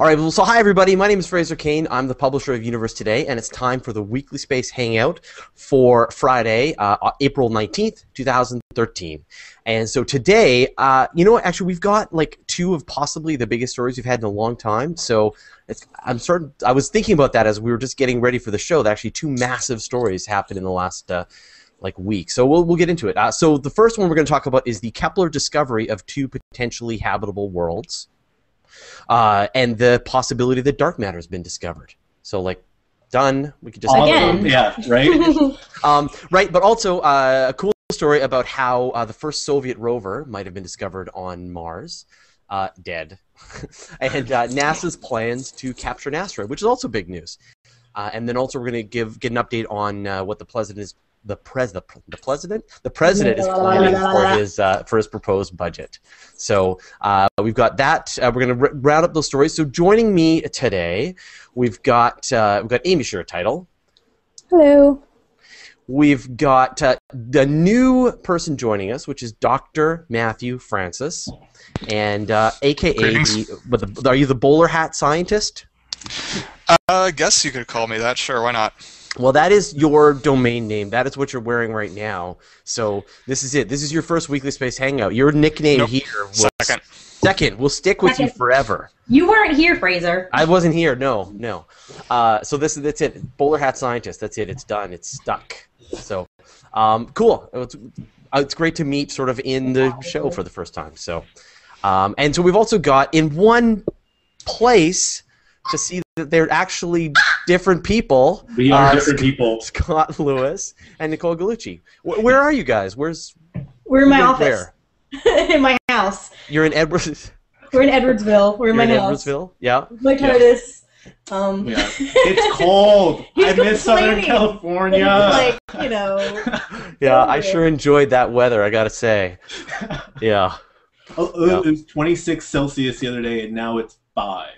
All right, well, so hi everybody. My name is Fraser Cain. I'm the publisher of Universe Today, and it's time for the Weekly Space Hangout for Friday, uh, April 19th, 2013. And so today, uh, you know what? Actually, we've got like two of possibly the biggest stories we've had in a long time. So I'm certain. I was thinking about that as we were just getting ready for the show. That actually two massive stories happened in the last. Uh, like week. So we'll, we'll get into it. Uh, so the first one we're going to talk about is the Kepler discovery of two potentially habitable worlds uh, and the possibility that dark matter has been discovered. So like done. We could just again, yeah, right, um, right. But also uh, a cool story about how uh, the first Soviet rover might have been discovered on Mars, uh, dead, and uh, NASA's plans to capture an asteroid, which is also big news. Uh, and then also we're going to give get an update on uh, what the president is the pres the, the president the president is planning for his uh, for his proposed budget. So uh, we've got that. Uh, we're going to r- round up those stories. So joining me today, we've got uh, we've got Amy Shira Teitel. Hello. We've got uh, the new person joining us, which is Dr. Matthew Francis, and AKA the, the, are you the bowler hat scientist? I guess you could call me that. Sure, why not? Well, that is your domain name. That is what you're wearing right now. So this is it. This is your first weekly space hangout. Your nickname nope. here was second. Second. We'll stick with second. you forever. You weren't here, Fraser. I wasn't here. No, no. Uh, so this is that's it. Bowler hat scientist. That's it. It's done. It's stuck. So um, cool. It's, it's great to meet sort of in the show for the first time. So um, and so we've also got in one place to see that they're actually different people. We are uh, different people. Scott Lewis and Nicole Gugliucci. Where, where are you guys? Where's? We're in my office. Where? in my house. You're in Edwards. We're in Edwardsville. We're in You're my in house. Edwardsville. Yeah. My TARDIS. Um, yeah. It's cold. I miss Southern California. like you know. yeah, I sure enjoyed that weather. I gotta say. Yeah. Oh, yeah. It was 26 Celsius the other day, and now it's five.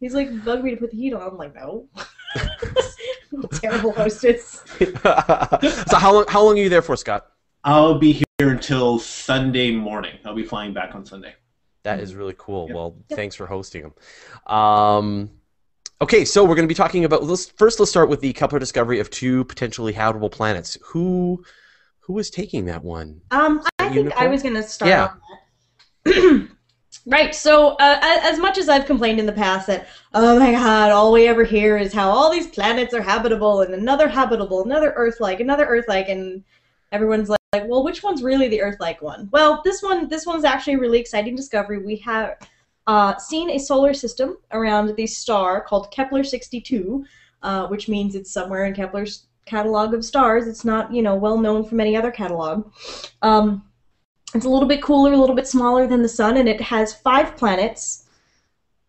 He's like, bug me to put the heat on. I'm like, no. Terrible hostess. so how long? How long are you there for, Scott? I'll be here until Sunday morning. I'll be flying back on Sunday. That is really cool. Yep. Well, yep. thanks for hosting them. Um, okay, so we're going to be talking about. Let's, first, let's start with the Kepler discovery of two potentially habitable planets. Who, who was taking that one? Um, I think Nicole? I was going to start. Yeah. Right. So, uh, as much as I've complained in the past that, oh my God, all we ever hear is how all these planets are habitable and another habitable, another Earth-like, another Earth-like, and everyone's like, well, which one's really the Earth-like one? Well, this one, this one's actually a really exciting discovery. We have uh, seen a solar system around the star called Kepler-62, uh, which means it's somewhere in Kepler's catalog of stars. It's not, you know, well known from any other catalog. Um, it's a little bit cooler, a little bit smaller than the sun, and it has five planets.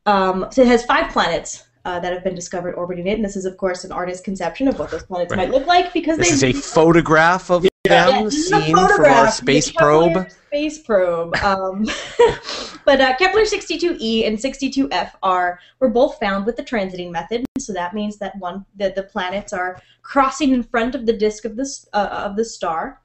Um, so it has five planets uh, that have been discovered orbiting it, and this is, of course, an artist's conception of what those planets right. might look like because this is a photograph of yeah. them yeah, seen from our space probe. Space probe. Um, but uh, Kepler 62e and 62f are were both found with the transiting method, so that means that one the, the planets are crossing in front of the disk of this uh, of the star.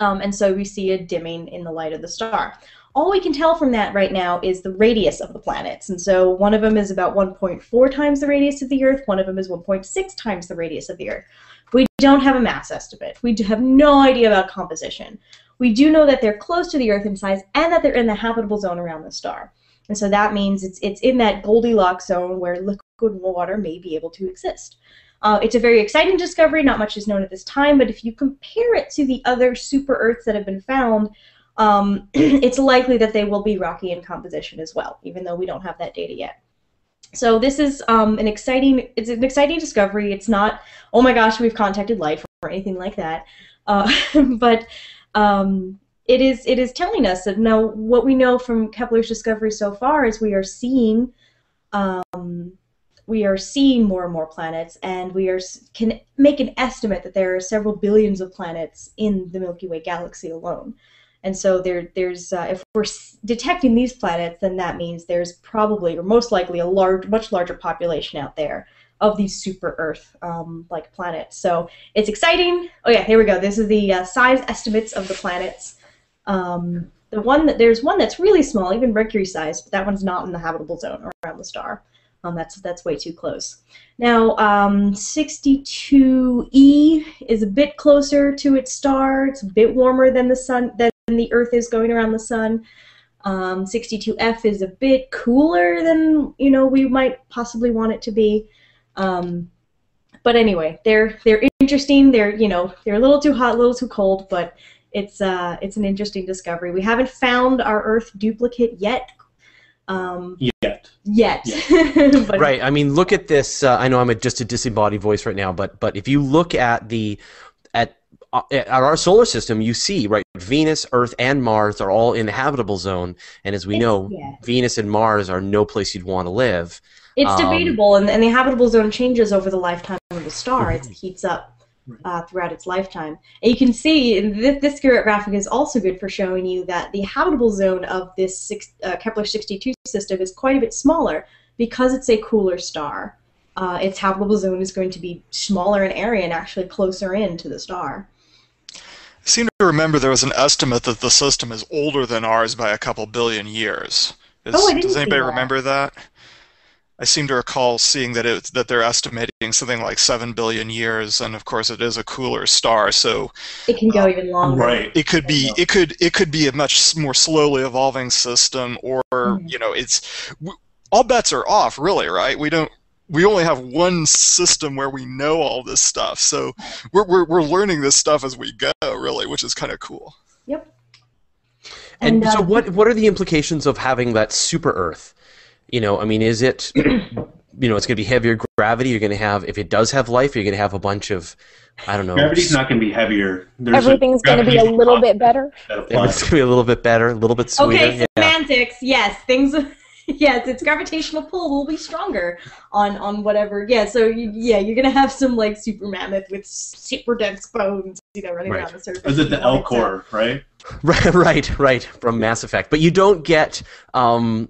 Um, and so we see a dimming in the light of the star. All we can tell from that right now is the radius of the planets. And so one of them is about 1.4 times the radius of the Earth, one of them is 1.6 times the radius of the Earth. We don't have a mass estimate. We have no idea about composition. We do know that they're close to the Earth in size and that they're in the habitable zone around the star. And so that means it's, it's in that Goldilocks zone where liquid water may be able to exist. Uh, it's a very exciting discovery. Not much is known at this time, but if you compare it to the other super Earths that have been found, um, it's likely that they will be rocky in composition as well, even though we don't have that data yet. So this is um, an exciting. It's an exciting discovery. It's not, oh my gosh, we've contacted life or anything like that, uh, but um, it is. It is telling us that now what we know from Kepler's discovery so far is we are seeing um, we are seeing more and more planets, and we are can make an estimate that there are several billions of planets in the Milky Way galaxy alone. And so there, there's uh, if we're detecting these planets, then that means there's probably or most likely a large, much larger population out there of these super Earth-like um, planets. So it's exciting. Oh yeah, here we go. This is the uh, size estimates of the planets. Um, the one that there's one that's really small, even Mercury sized, but that one's not in the habitable zone around the star. Um, that's that's way too close. Now, um, 62e is a bit closer to its star. It's a bit warmer than the sun than the Earth is going around the sun. Um, 62f is a bit cooler than you know we might possibly want it to be. Um, but anyway, they're they're interesting. They're you know they're a little too hot, a little too cold, but it's uh it's an interesting discovery. We haven't found our Earth duplicate yet. Um, Yet. yet. but Right. I mean, look at this. Uh, I know I'm a, just a disembodied voice right now, but but if you look at the at uh, at our solar system, you see right Venus, Earth, and Mars are all in the habitable zone, and as we It's- know, yeah. Venus and Mars are no place you'd want to live. It's Um, debatable, and, and the habitable zone changes over the lifetime of the star. It heats up uh, throughout its lifetime. And you can see this, this graphic is also good for showing you that the habitable zone of this six, uh, Kepler 62 system is quite a bit smaller because it's a cooler star. Uh, its habitable zone is going to be smaller in area and actually closer in to the star. I seem to remember there was an estimate that the system is older than ours by a couple billion years. Is, Oh, does anybody that. remember that? I seem to recall seeing that it that they're estimating something like seven billion years, and of course it is a cooler star, so It can go even longer. Right. it could be it could it could be a much more slowly evolving system, or Mhm. you know, it's all bets are off, really, right? We don't. We only have one system where we know all this stuff, so we're, we're, we're learning this stuff as we go, really, which is kind of cool. Yep. And, uh, so, what what are the implications of having that super Earth? You know, I mean, is it you know it's going to be heavier gravity? You're going to have if it does have life, you're going to have a bunch of I don't know. Gravity's not going to be heavier. There's Everything's going to be a little bit better. that It's going to be a little bit better, a little bit sweeter. Okay, yeah. semantics. Yes, things. Yes, its gravitational pull will be stronger on on whatever. Yeah, so you, yeah, you're gonna have some like super mammoth with super dense bones, you know, running Right. around the surface. Is it the You know, L it's a- core, right? Right, right, right. From Mass Effect, but you don't get. Um,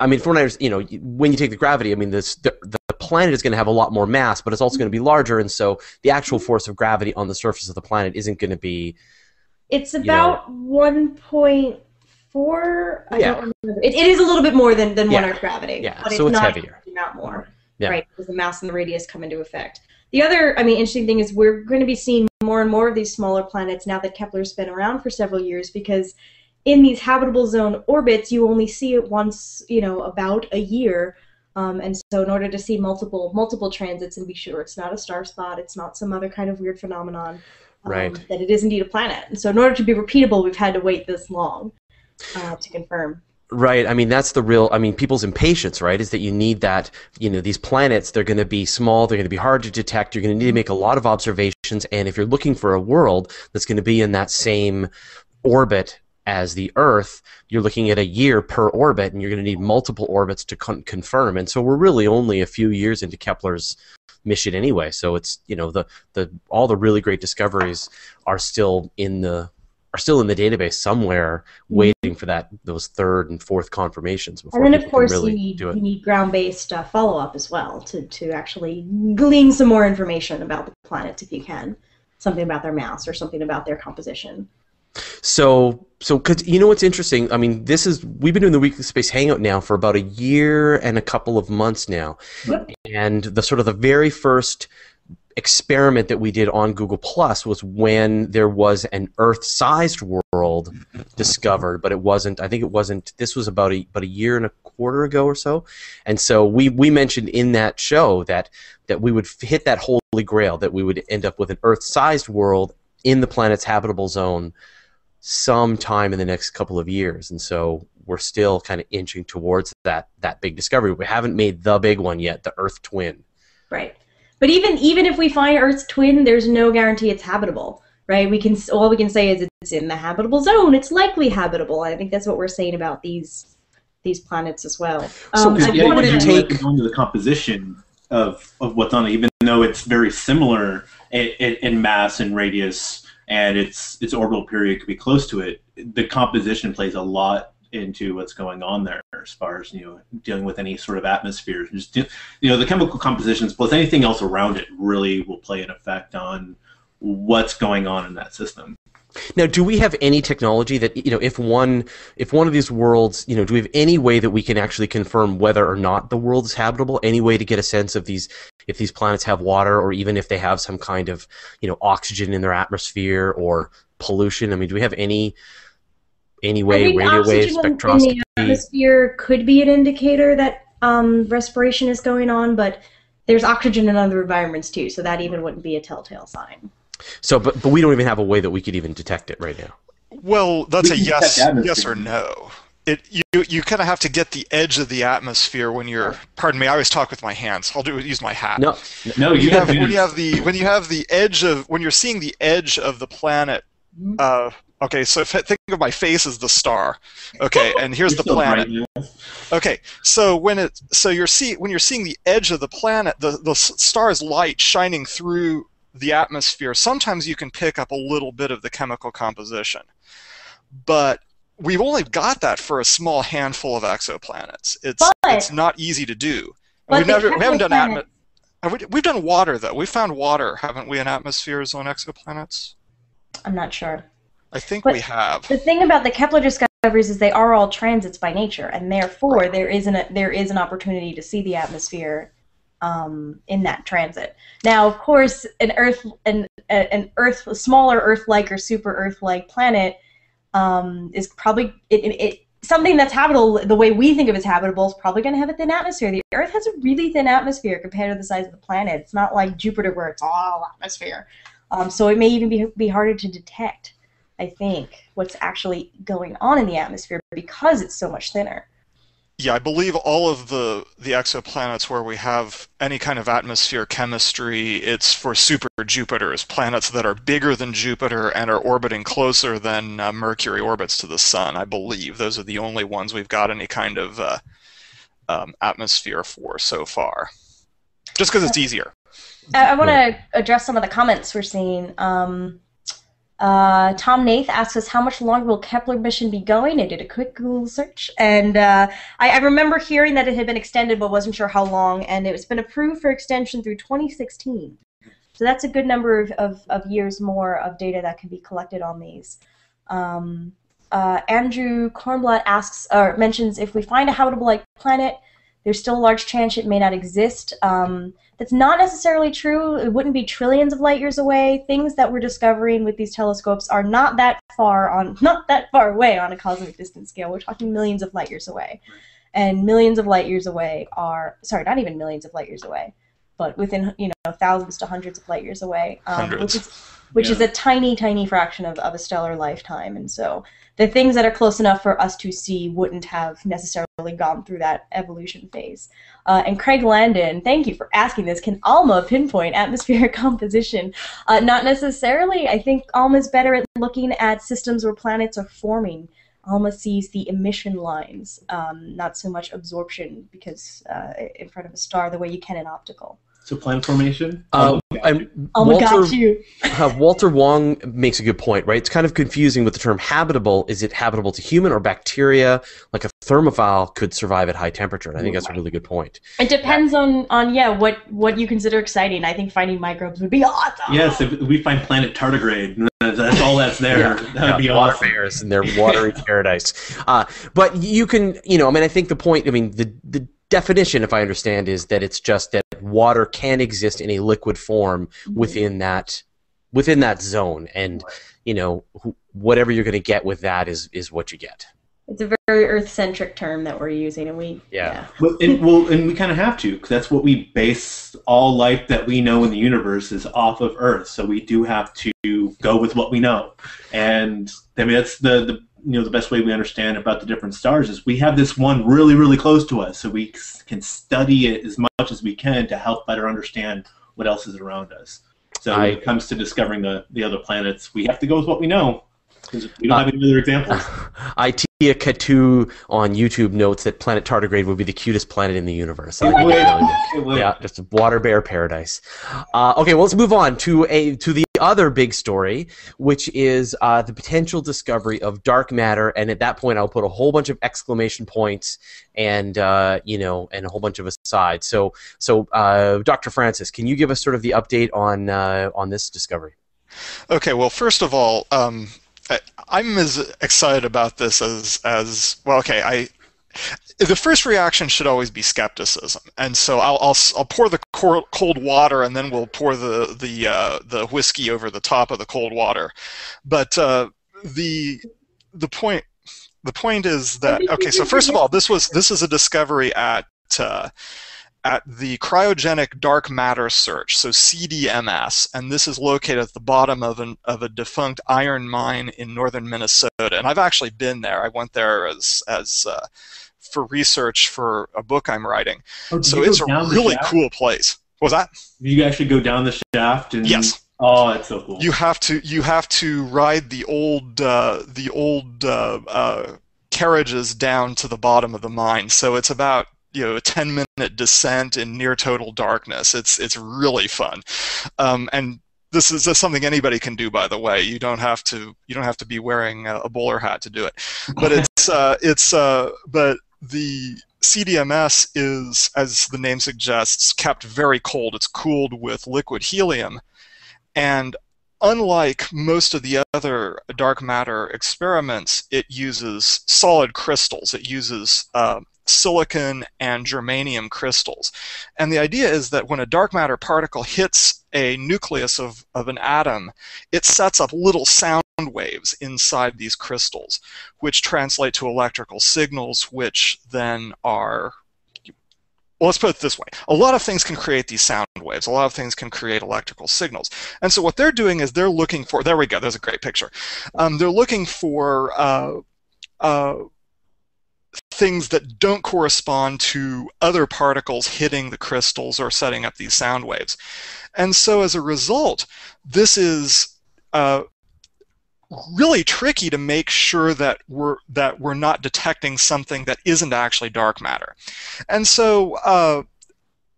I mean, from what I understand, you know, when you take the gravity, I mean, this the, the planet is going to have a lot more mass, but it's also going to be larger, and so the actual force of gravity on the surface of the planet isn't going to be. It's know. about one point four. I Yeah. don't remember. It, it is a little bit more than than one Earth gravity. Yeah, but so it's it's not heavier. amount more. Yeah. Right, because the mass and the radius come into effect. The other, I mean, interesting thing is we're going to be seeing more and more of these smaller planets now that Kepler's been around for several years because in these habitable zone orbits, you only see it once, you know, about a year. Um, and so, in order to see multiple multiple transits and be sure it's not a star spot, it's not some other kind of weird phenomenon, um, Right. that it is indeed a planet. And so, in order to be repeatable, we've had to wait this long uh, to confirm. Right. I mean, that's the real. I mean, people's impatience, right, is that you need that. You know, these planets, they're going to be small. They're going to be hard to detect. You're going to need to make a lot of observations. And if you're looking for a world that's going to be in that same orbit as the Earth, you're looking at a year per orbit, and you're going to need multiple orbits to con- confirm. And so we're really only a few years into Kepler's mission anyway. So it's you know the the all the really great discoveries are still in the are still in the database somewhere, waiting for that those third and fourth confirmations before Mm-hmm. And then, of course, really you need you need ground-based uh, follow-up as well to, to actually glean some more information about the planets if you can, something about their mass or something about their composition. So, so because you know what's interesting? I mean, this is we've been doing the weekly space hangout now for about a year and a couple of months now, Yep. and the sort of the very first experiment that we did on Google Plus was when there was an Earth-sized world discovered, but it wasn't. I think it wasn't. This was about a about a year and a quarter ago or so, and so we we mentioned in that show that that we would hit that holy grail, that we would end up with an Earth-sized world in the planet's habitable zone sometime in the next couple of years, and so we're still kind of inching towards that that big discovery. We haven't made the big one yet, the Earth twin. Right. But even even if we find Earth's twin, there's no guarantee it's habitable. Right? We can all we can say is it's in the habitable zone. It's likely habitable. I think that's what we're saying about these these planets as well. So Um, I it- yeah, what would it to- you take- Go into the composition of, of what's on it, even though it's very similar in, in, in mass and radius, and its its orbital period could be close to it. The composition plays a lot into what's going on there as far as you know dealing with any sort of atmosphere. Just you know the chemical compositions plus anything else around it really will play an effect on what's going on in that system. Now, do we have any technology that you know, if one if one of these worlds, you know, do we have any way that we can actually confirm whether or not the world is habitable? Any way to get a sense of these if these planets have water, or even if they have some kind of you know oxygen in their atmosphere or pollution? I mean, do we have any any way radio wave spectroscopy? in the atmosphere could be an indicator that um, respiration is going on, but there's oxygen in other environments too, so that even wouldn't be a telltale sign. So, but but we don't even have a way that we could even detect it right now. Well, that's We a yes, yes or no. It you you kind of have to get the edge of the atmosphere when you're. Pardon me, I always talk with my hands. I'll do use my hat. No, No, When you you have have when you have the when you have the edge of when you're seeing the edge of the planet. Mhm. Uh, okay, so if, think of my face as the star. Okay, and here's the planet. Okay, so when it so you're see when you're seeing the edge of the planet, the the star's light shining through the atmosphere. Sometimes you can pick up a little bit of the chemical composition, but we've only got that for a small handful of exoplanets. It's But- it's not easy to do. We've never we haven't done atmo- uh, We've done water though. We found water, haven't we, in atmospheres on exoplanets? I'm not sure. I think But- we have. The thing about the Kepler discoveries is they are all transits by nature, and therefore there is an there is an opportunity to see the atmosphere um, in that transit. Now, of course, an Earth an an Earth a smaller Earth-like or super Earth-like planet um, is probably it, it, it something that's habitable the way we think of as habitable is probably going to have a thin atmosphere. The Earth has a really thin atmosphere compared to the size of the planet. It's not like Jupiter where it's all atmosphere. Um, so it may even be be harder to detect. I think, what's actually going on in the atmosphere because it's so much thinner. Yeah, I believe all of the the exoplanets where we have any kind of atmosphere chemistry, it's for super Jupiters, planets that are bigger than Jupiter and are orbiting closer than uh, Mercury orbits to the Sun. I believe those are the only ones we've got any kind of uh, um, atmosphere for so far. Just because it's easier. I, I want to address some of the comments we're seeing. Um, uh, Tom Nath asks us how much longer will Kepler mission be going. I did a quick Google search, and uh, I, I remember hearing that it had been extended, but wasn't sure how long. And it's been approved for extension through 2016. So that's a good number of, of, of years more of data that can be collected on these. Um, uh, Andrew Kornblatt asks or mentions if we find a habitable like planet, there's still a large chance it may not exist. Um, that's not necessarily true. It wouldn't be trillions of light years away. Things that we're discovering with these telescopes are not that far on, not that far away on a cosmic distance scale. We're talking millions of light years away, and millions of light years away are sorry, not even millions of light years away, but within you know thousands to hundreds of light years away, um, Hundreds. which is which is a tiny, tiny fraction of, of a stellar lifetime. And so the things that are close enough for us to see wouldn't have necessarily gone through that evolution phase. Uh, and Craig Landon, thank you for asking this. Can ALMA pinpoint atmospheric composition? Uh, not necessarily. I think ALMA is better at looking at systems where planets are forming. ALMA sees the emission lines, um, not so much absorption, because uh, in front of a star, the way you can in optical. So planet formation. uh, Oh, and ALMA Walter got you. Uh, Walter Wong makes a good point, right? It's kind of confusing with the term habitable. Is it habitable to human or bacteria? Like a thermophile could survive at high temperature, and I think that's a really good point. It depends on on yeah what what you consider exciting. I think finding microbes would be awesome. Yes, if we find planet tardigrade, that's all that's there. That'd be water awesome. bears in their watery paradise. Uh, but you can, you know, I mean, I think the point, I mean, the the definition, if I understand, is that it's just that water can exist in a liquid form mm-hmm. within that within that zone, and you know, wh- whatever you're going to get with that is is what you get. It's a very Earth centric term that we're using, and we Yeah. Well, and, well, and we kind of have to, because that's what we base all life that we know in the universe is off of Earth. So we do have to go with what we know, and I mean that's the, the you know the best way we understand about the different stars is we have this one really really close to us, so we can study it as much as we can to help better understand what else is around us. So when it comes to discovering the the other planets, we have to go with what we know, because we don't Uh, have any other examples. Itia Katu on YouTube notes that planet tardigrade would be the cutest planet in the universe. I It think would. that's really good. It would. Yeah, just a water bear paradise. Uh, okay, well, let's move on to a to the other big story, which is uh, the potential discovery of dark matter. And at that point, I'll put a whole bunch of exclamation points and uh, you know, and a whole bunch of aside. So, so uh, Dr. Francis, can you give us sort of the update on uh, on this discovery? Okay, well, first of all, um, I'm as excited about this as as well. Okay, I the first reaction should always be skepticism, and so I'll I'll, I'll pour the cold water, and then we'll pour the the uh, the whiskey over the top of the cold water. But uh, the the point the point is that okay. So first of all, this was this is a discovery at uh, at the cryogenic dark matter search, so CDMS, and this is located at the bottom of, an, of a defunct iron mine in northern Minnesota. And I've actually been there. I went there as as uh, for research for a book I'm writing. Oh, so it's a really cool place. What was that? You actually go down the shaft and yes. Oh, it's so cool. You have to you have to ride the old uh, the old uh, uh carriages down to the bottom of the mine. So it's about you know a 10 minute descent in near total darkness. It's it's really fun. Um, and this is something anybody can do by the way. You don't have to you don't have to be wearing a, a bowler hat to do it. But it's uh, it's uh, but the CDMS is as the name suggests kept very cold. It's cooled with liquid helium. And unlike most of the other dark matter experiments, it uses solid crystals. It uses uh, silicon and germanium crystals. And the idea is that when a dark matter particle hits a nucleus of, of an atom, it sets up little sound waves inside these crystals, which translate to electrical signals, which then are well, let's put it this way. A lot of things can create these sound waves. A lot of things can create electrical signals. And so what they're doing is they're looking for, there we go, there's a great picture. Um, they're looking for uh, uh, things that don't correspond to other particles hitting the crystals or setting up these sound waves. And so as a result, this is uh, really tricky to make sure that we're that we're not detecting something that isn't actually dark matter. And so uh,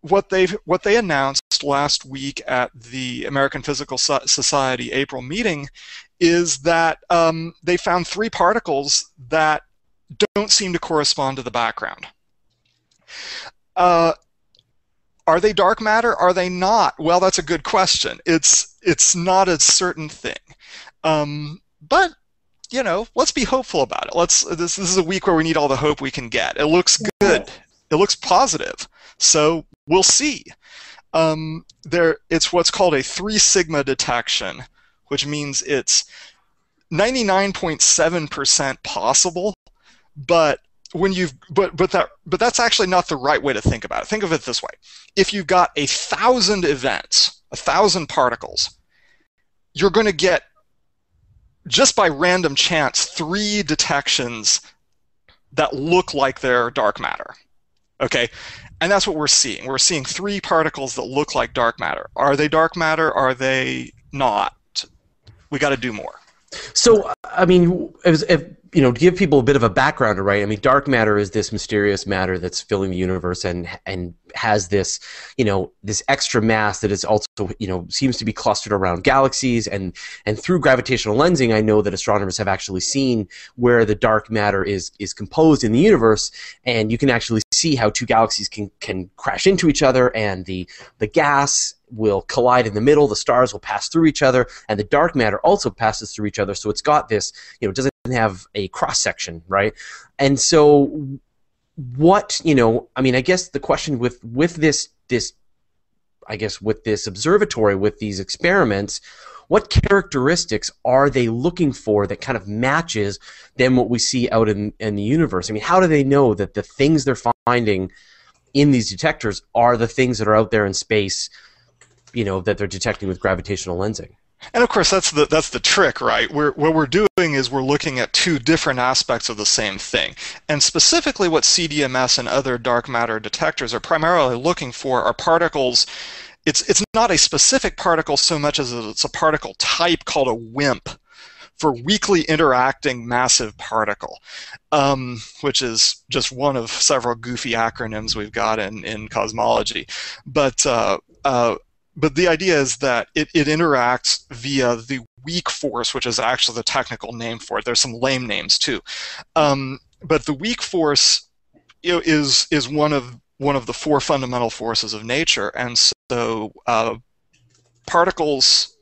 what they what they announced last week at the American Physical Society April meeting is that um, they found three particles that don't seem to correspond to the background. Uh, are they dark matter? Are they not? Well, that's a good question. It's it's not a certain thing, um, but you know, let's be hopeful about it. Let's. This, this is a week where we need all the hope we can get. It looks good. It looks positive. So we'll see. Um, there, it's what's called a three sigma detection, which means it's 99.7% possible but when you've but but that but that's actually not the right way to think about it. Think of it this way: if you've got a thousand events, a thousand particles, you're going to get just by random chance three detections that look like they're dark matter. Okay, and that's what we're seeing. We're seeing three particles that look like dark matter. Are they dark matter? Are they not? We got to do more. So, I mean, if, if you know, to give people a bit of a background, right? I mean, dark matter is this mysterious matter that's filling the universe and and has this, you know, this extra mass that is also, you know, seems to be clustered around galaxies and and through gravitational lensing, I know that astronomers have actually seen where the dark matter is is composed in the universe, and you can actually see how two galaxies can can crash into each other, and the the gas will collide in the middle, the stars will pass through each other, and the dark matter also passes through each other. So it's got this, you know, it doesn't have a cross section, right? And so what, you know, I mean, I guess the question with with this this I guess with this observatory with these experiments, what characteristics are they looking for that kind of matches then what we see out in, in the universe? I mean, how do they know that the things they're finding in these detectors are the things that are out there in space you know that they're detecting with gravitational lensing. And of course, that's the that's the trick, right? We're, what we're doing is we're looking at two different aspects of the same thing. And specifically, what CDMS and other dark matter detectors are primarily looking for are particles. It's it's not a specific particle so much as it's a particle type called a WIMP for weakly interacting massive particle, um, which is just one of several goofy acronyms we've got in, in cosmology. But uh, uh, but the idea is that it, it interacts via the weak force, which is actually the technical name for it. There's some lame names too, um, but the weak force is is one of one of the four fundamental forces of nature, and so uh, particles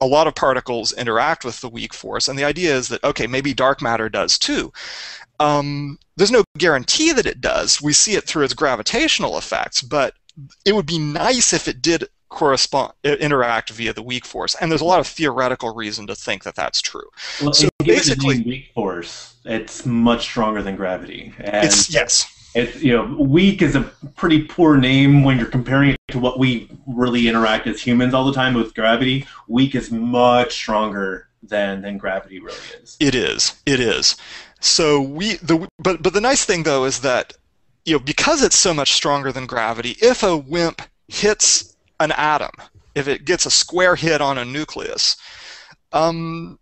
a lot of particles interact with the weak force, and the idea is that okay, maybe dark matter does too. Um, there's no guarantee that it does. We see it through its gravitational effects, but it would be nice if it did correspond interact via the weak force, and there's a lot of theoretical reason to think that that's true. Well, so basically, weak force, it's much stronger than gravity. And it's yes. It's you know, weak is a pretty poor name when you're comparing it to what we really interact as humans all the time with gravity. Weak is much stronger than than gravity really is. It is. It is. So we the but but the nice thing though is that you know because it's so much stronger than gravity, if a WIMP hits an atom, if it gets a square hit on a nucleus, um,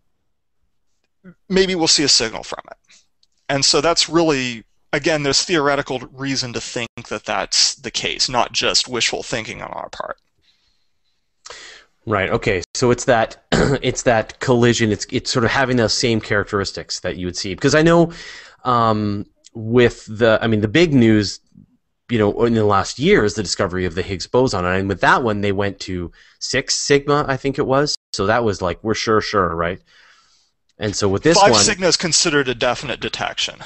maybe we'll see a signal from it. And so that's really again, there's theoretical reason to think that that's the case, not just wishful thinking on our part. Right. Okay. So it's that it's that collision. It's it's sort of having those same characteristics that you would see because I know um, with the I mean the big news you know in the last year is the discovery of the Higgs boson. And with that one they went to six sigma I think it was. So that was like we're sure sure right? And so with this five one sigma is considered a definite detection.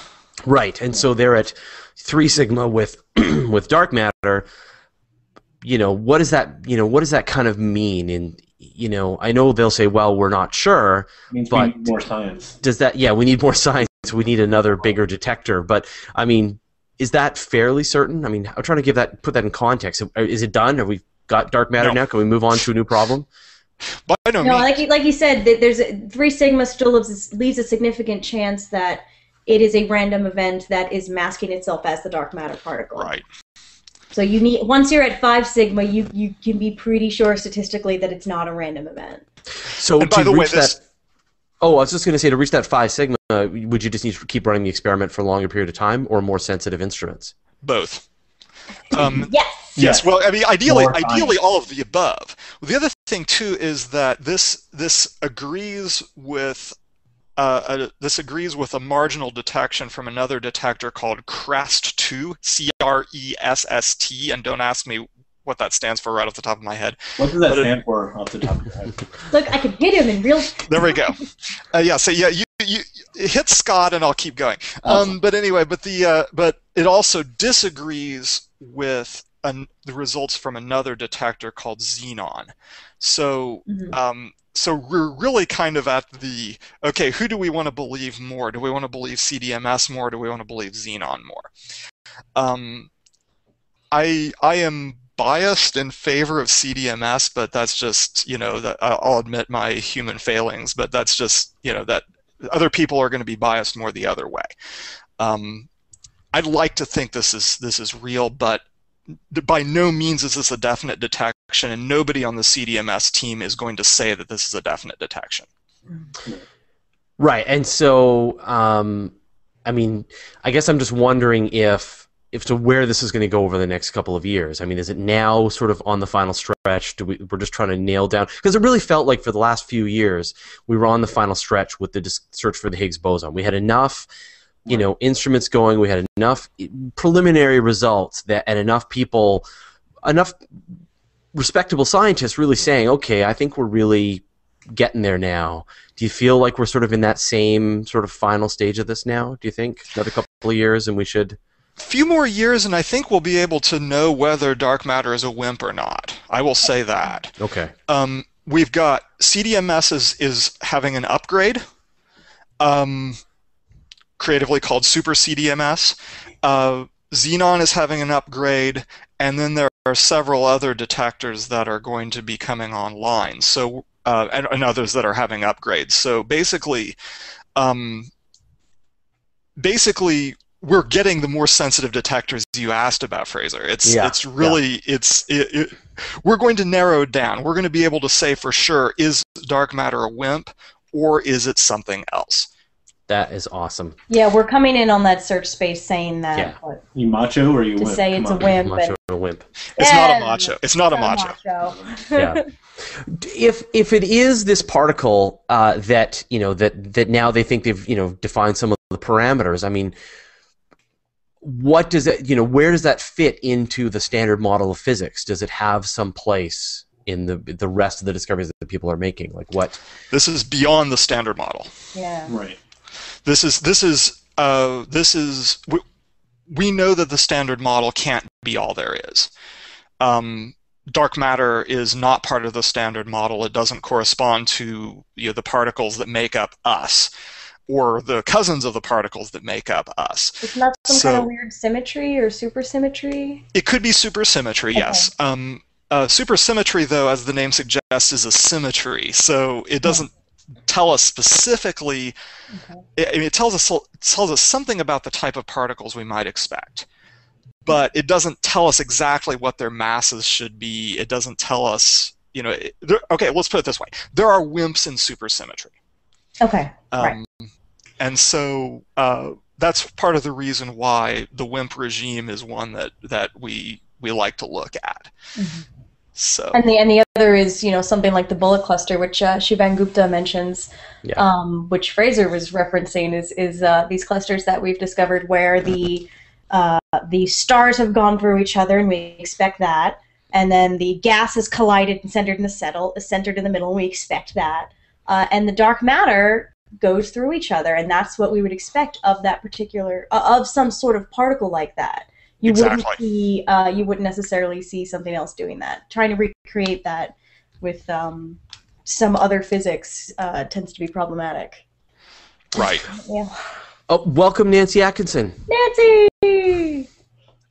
Right. And so they're at three sigma with with dark matter. You know what does that you know what does that kind of mean? And you know i know they'll say well we're not sure but more science. does that yeah we need more science. We need another bigger detector. But i mean is that fairly certain i mean i'm trying to give that put that in context uh, is it done have we got dark matter no. now can we move on to a new problem but I don't no, like you, like you said, there's a, three sigma still leaves, leaves a significant chance that it is a random event that is masking itself as the dark matter particle. Right. So you need once you're at five sigma, you you can be pretty sure statistically that it's not a random event. So and by the way, this, that, oh, I was just going to say to reach that five sigma, would you just need to keep running the experiment for a longer period of time, or more sensitive instruments? both. Um, Yes. Yes, well, I mean, ideally, More ideally, science. all of the above. Well, the other thing too is that this this agrees with uh, uh, this agrees with a marginal detection from another detector called CRESST2, C-R-E-S-S-T, and don't ask me what that stands for right off the top of my head. What does that But it- stand for off the top of your head? Look, I can hit him in real. There we go. Uh, yeah, so yeah, you, you hit Scott, and I'll keep going. Awesome. Um, but anyway, but the uh, but it also disagrees with an, the results from another detector called Xenon. So Mhm. um, so we're really kind of at the okay. Who do we want to believe more? Do we want to believe CDMS more? Do we want to believe Xenon more? Um, I I am biased in favor of CDMS, but that's just you know I'll admit my human failings, but that's just you know that other people are going to be biased more the other way. Um, I'd like to think this is this is real, but by no means is this a definite detection, and nobody on the CDMS team is going to say that this is a definite detection. Right, and so um, I mean, I guess I'm just wondering if if to where this is going to go over the next couple of years. I mean, is it now sort of on the final stretch? Do we we're just trying to nail down because it really felt like for the last few years we were on the final stretch with the search for the Higgs boson. We had enough. You know, instruments going. We had enough eh, preliminary results that, and enough people, enough respectable scientists really saying, "Okay, I think we're really getting there now." Do you feel like we're sort of in that same sort of final stage of this now? Do you think another couple of years and we should? Few more years, and I think we'll be able to know whether dark matter is a WIMP or not. I will say that. Okay. Um, we've got CDMS is, is having an upgrade, um, creatively called Super CDMS. Uh, Xenon is having an upgrade, and then there are several other detectors that are going to be coming online. So uh, and, and others that are having upgrades. So basically, um, basically we're getting the more sensitive detectors you asked about, Fraser. It's Yeah, it's really it's it, it, we're going to narrow it down. We're going to be able to say for sure is dark matter a WIMP or is it something else? That is awesome. Yeah, we're coming in on that search space saying that. Yeah. but You macho or you to wimp? say Come it's a wimp. Macho and- and a wimp. It's not a macho. It's not a macho. macho. Yeah. If if it is this particle uh, that you know that that now they think they've you know defined some of the parameters. I mean, what does it you know where does that fit into the standard model of physics? Does it have some place in the the rest of the discoveries that people are making? Like what? This is beyond the standard model. Yeah. Right. This is this is uh, this is we, we know that the standard model can't be all there is. Um, dark matter is not part of the standard model. It doesn't correspond to you know, the particles that make up us, or the cousins of the particles that make up us. It's not that some So- kind of weird symmetry or supersymmetry. It could be supersymmetry, yes. Um, uh, supersymmetry, though, as the name suggests, is a symmetry. So it doesn't tell us specifically. Okay. I I mean, it tells us it tells us something about the type of particles we might expect, but it doesn't tell us exactly what their masses should be. It doesn't tell us, you know. It, okay, let's put it this way: there are WIMPs in supersymmetry. Okay. Um, And so uh, that's part of the reason why the WIMP regime is one that, that we we like to look at. Mhm. So And the and the other is you know something like the bullet cluster, which uh, Shivan Gupta mentions, Yeah. um, which Fraser was referencing, is is uh, these clusters that we've discovered where the uh, the stars have gone through each other, and we expect that, and then the gas is collided and centered in the settle, is centered in the middle, and we expect that, uh, and the dark matter goes through each other, and that's what we would expect of that particular uh, of some sort of particle like that. You wouldn't see, uh, you wouldn't necessarily see something else doing that. Trying to recreate that with um, some other physics uh, tends to be problematic. right, Yeah. Oh, welcome Nancy Atkinson. Nancy.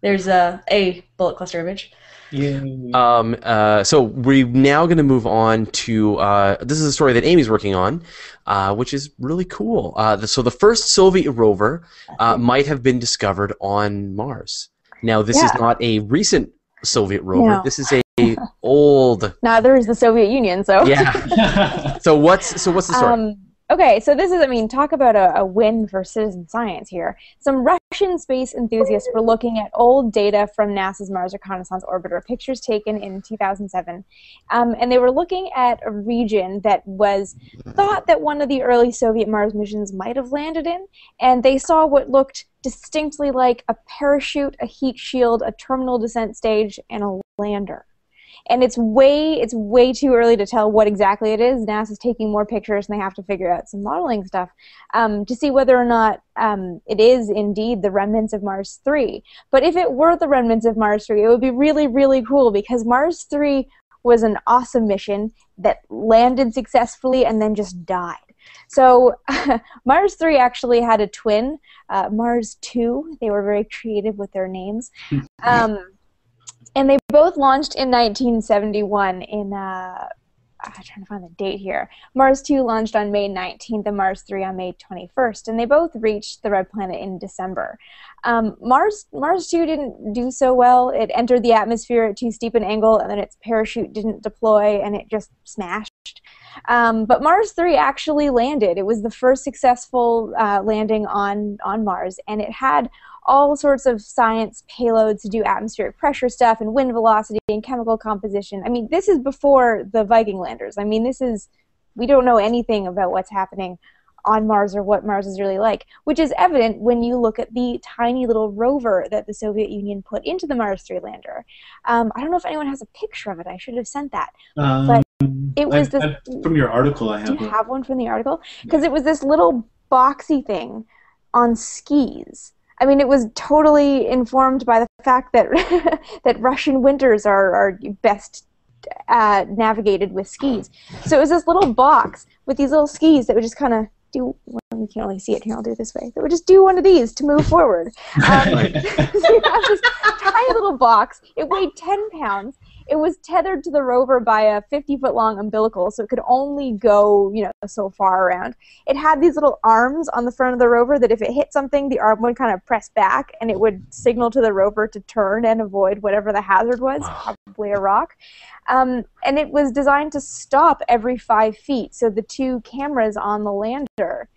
There's a a bullet cluster image. Um, uh, so we're now going to move on to uh, this is a story that Amy's working on, uh, which is really cool. Uh, the, so the first Soviet rover uh, might have been discovered on Mars. Now this is not a recent Soviet rover. No. This is a old. Neither is the Soviet Union, so. Yeah. So what's so what's the story? Um, okay, so this is, I mean, talk about a, a win for citizen science here. Some Russian space enthusiasts were looking at old data from NASA's Mars Reconnaissance Orbiter, pictures taken in 2007, um, and they were looking at a region that was thought that one of the early Soviet Mars missions might have landed in, and they saw what looked distinctly like a parachute, a heat shield, a terminal descent stage, and a lander and it's way it's way too early to tell what exactly it is. NASA's taking more pictures, and they have to figure out some modeling stuff um, to see whether or not um, it is indeed the remnants of Mars 3. But if it were the remnants of Mars 3, it would be really really cool because Mars 3 was an awesome mission that landed successfully and then just died. So Mars 3 actually had a twin, uh, Mars 2. They were very creative with their names. Um, and they both launched in 1971 in uh, I'm trying to find the date here. Mars 2 launched on May 19th and Mars 3 on May 21st, and they both reached the red planet in December. Um, Mars Mars 2 didn't do so well. It entered the atmosphere at too steep an angle, and then its parachute didn't deploy, and it just smashed. Um, but Mars 3 actually landed. It was the first successful uh, landing on on Mars, and it had all sorts of science payloads to do atmospheric pressure stuff and wind velocity and chemical composition. I mean, this is before the Viking landers. I mean, this is we don't know anything about what's happening on Mars or what Mars is really like, which is evident when you look at the tiny little rover that the Soviet Union put into the Mars 3 lander. Um, I don't know if anyone has a picture of it. I should have sent that. Um, But It was I- this. I- from your article, I have. Do you one. have one from the article? Because it was this little boxy thing on skis. I mean, it was totally informed by the fact that that Russian winters are, are best uh, navigated with skis. So it was this little box with these little skis that would just kind of do. Well, you can only see it here. I'll do it this way. That would just do one of these to move forward. Um, so you have this tiny little box. It weighed 10 pounds. It was tethered to the rover by a 50 foot long umbilical, so it could only go, you know, so far around. It had these little arms on the front of the rover that if it hit something, the arm would kind of press back and it would signal to the rover to turn and avoid whatever the hazard was, probably a rock. Um, and it was designed to stop every five feet, so the two cameras on the lander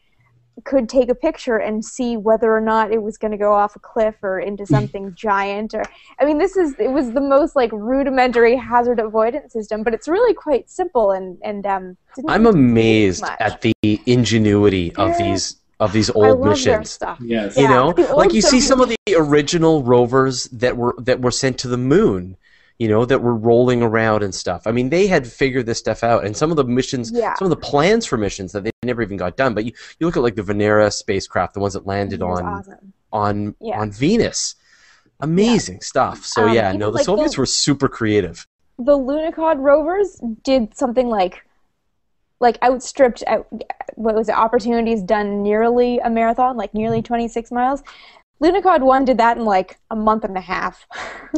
could take a picture and see whether or not it was going to go off a cliff or into something giant or i mean this is it was the most like rudimentary hazard avoidance system but it's really quite simple and and um didn't I'm amazed at the ingenuity of these of these I old love their missions. stuff Yes. You Yeah, know, like you see some of the original rovers that were that were sent to the moon. You know, that were rolling around and stuff. I mean, they had figured this stuff out, and some of the missions, Yeah. some of the plans for missions that they never even got done. But you, you look at like the Venera spacecraft, the ones that landed on awesome. on Yeah. on Venus. Amazing stuff. So Um, yeah, no, the like Soviets the- were super creative. the Lunokhod rovers did something like like outstripped out what was it Opportunity's done nearly a marathon like nearly 26 miles Lunokhod 1 did that in like a month and a half.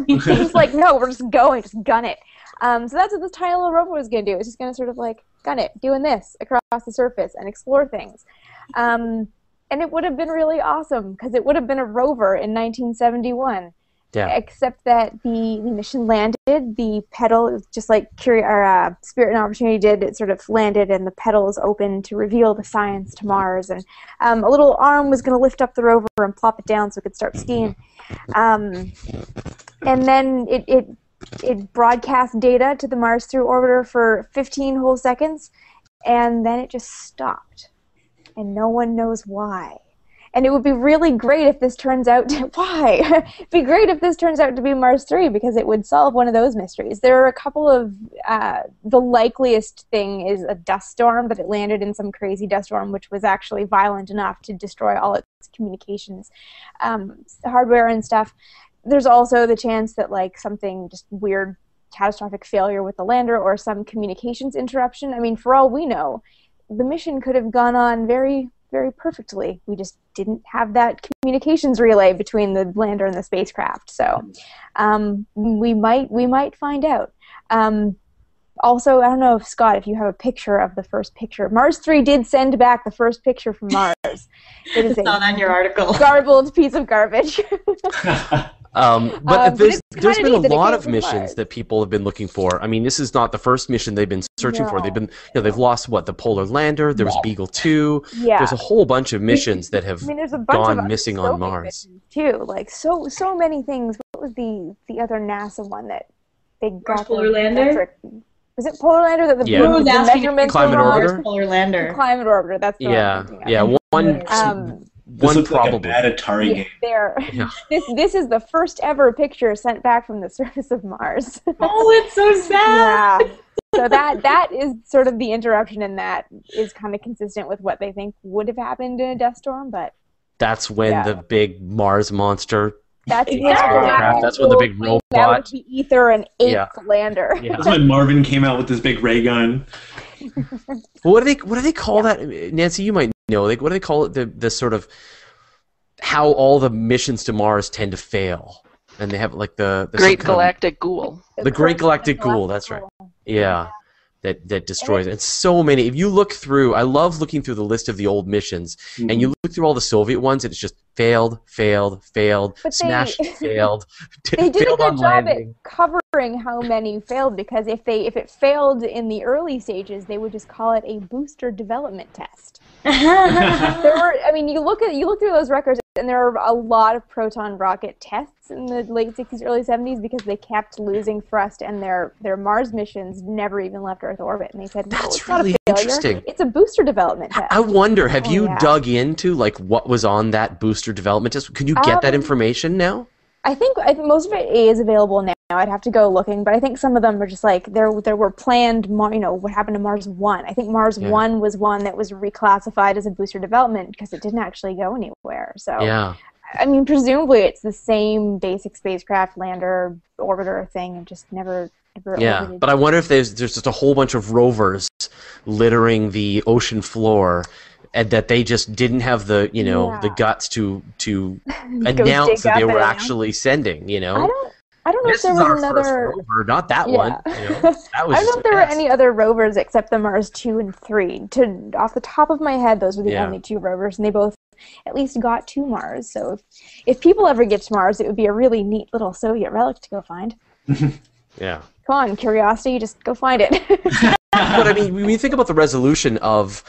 It was like no we're just going just gun it. Um, so that's what this tiny little rover was going to do it's just going to sort of like gun it doing this across the surface and explore things. Um, and it would have been really awesome because it would have been a rover in 1971 Yeah. except that the, the mission landed, the pedal, just like Curi- or, uh, Spirit and Opportunity did, it sort of landed and the pedal was open to reveal the science to Mars. And um, a little arm was going to lift up the rover and plop it down so it could start skiing. Um, and then it, it, it broadcast data to the Mars three orbiter for 15 whole seconds, and then it just stopped. And no one knows why. And it would be really great if this turns out to, why? It'd be great if this turns out to be Mars 3 because it would solve one of those mysteries. There are a couple of uh, the likeliest thing is a dust storm that it landed in some crazy dust storm which was actually violent enough to destroy all its communications um, hardware and stuff. There's also the chance that like something just weird catastrophic failure with the lander or some communications interruption. I mean, for all we know, the mission could have gone on very very perfectly. We just didn't have that communications relay between the lander and the spacecraft. So um, we might we might find out. Um, also, I don't know if Scott, if you have a picture of the first picture. Mars three did send back the first picture from Mars. It is I saw a that in your article. garbled piece of garbage. Um, but Um, but there's, it's there's kinda been a lot of missions Mars. that people have been looking for. I mean, this is not the first mission they've been searching for. They've been, you know, they've lost what the Polar Lander. There was Beagle Two. yeah. There's a whole bunch of missions that have I mean, there's a bunch gone of missing on Mars. too. Like so, so many things. What was the the other NASA one that they got Polar Lander? metric- Was it Polar Lander that the, Yeah. the, Who was the measurements Climate were orbiter? Polar lander. Climate orbiter. That's the one Yeah, thinking of. yeah. One, Um, this one looks like a probably. bad Atari yeah, game. there. Yeah. This this is the first ever picture sent back from the surface of Mars. Oh, it's so sad. yeah. So that that is sort of the interruption, and that is kind of consistent with what they think would have happened in a dust storm. But That's when Yeah. the big Mars monster. that's Yeah. exactly That's when the big Came out robot- of the ether and ate Yeah. lander. Yeah. That's when Marvin came out with this big ray gun. What do they What do they call that? Nancy, you might know. Like, what do they call it? The the sort of how all the missions to Mars tend to fail, and they have like the, the Great some kind of- Galactic Ghoul. The Great Galactic Ghoul, that's right. Yeah. That, that destroys it. And so many. If you look through, I love looking through the list of the old missions, and you mm-hmm. look through all the Soviet ones, and it's just failed, failed, failed, But they- smashed, failed, They did a good job landing. at covering how many failed because if they if it failed in the early stages, they would just call it a booster development test. There were I mean you look at you look through those records and there are a lot of proton rocket tests in the late 60s early 70s because they kept losing thrust and their their Mars missions never even left Earth orbit and they said no, That's really a interesting. It's a booster development test. I wonder, have Oh, you yeah. dug into like what was on that booster development test? Can you get that Um, information now? I think I think most of it is available now. I'd have to go looking, but I think some of them are just like there. There were planned, you know, what happened to Mars One. I think Mars Yeah. One was one that was reclassified as a booster development because it didn't actually go anywhere. So Yeah. I mean, presumably it's the same basic spacecraft lander orbiter thing, and just never. Yeah, orbited. but I wonder if there's there's just a whole bunch of rovers littering the ocean floor, and that they just didn't have the you know the guts to to announce that they were actually sending. You know, I don't. I don't know this if there was another. rover, not that Yeah. one. You know, that was I don't know if there were any other rovers except the Mars two and three. To off the top of my head, those were the Yeah. only two rovers, and they both at least got to Mars. So if if people ever get to Mars, it would be a really neat little Soviet relic to go find. Yeah. Come on, curiosity, just go find it. but I mean, when you think about the resolution of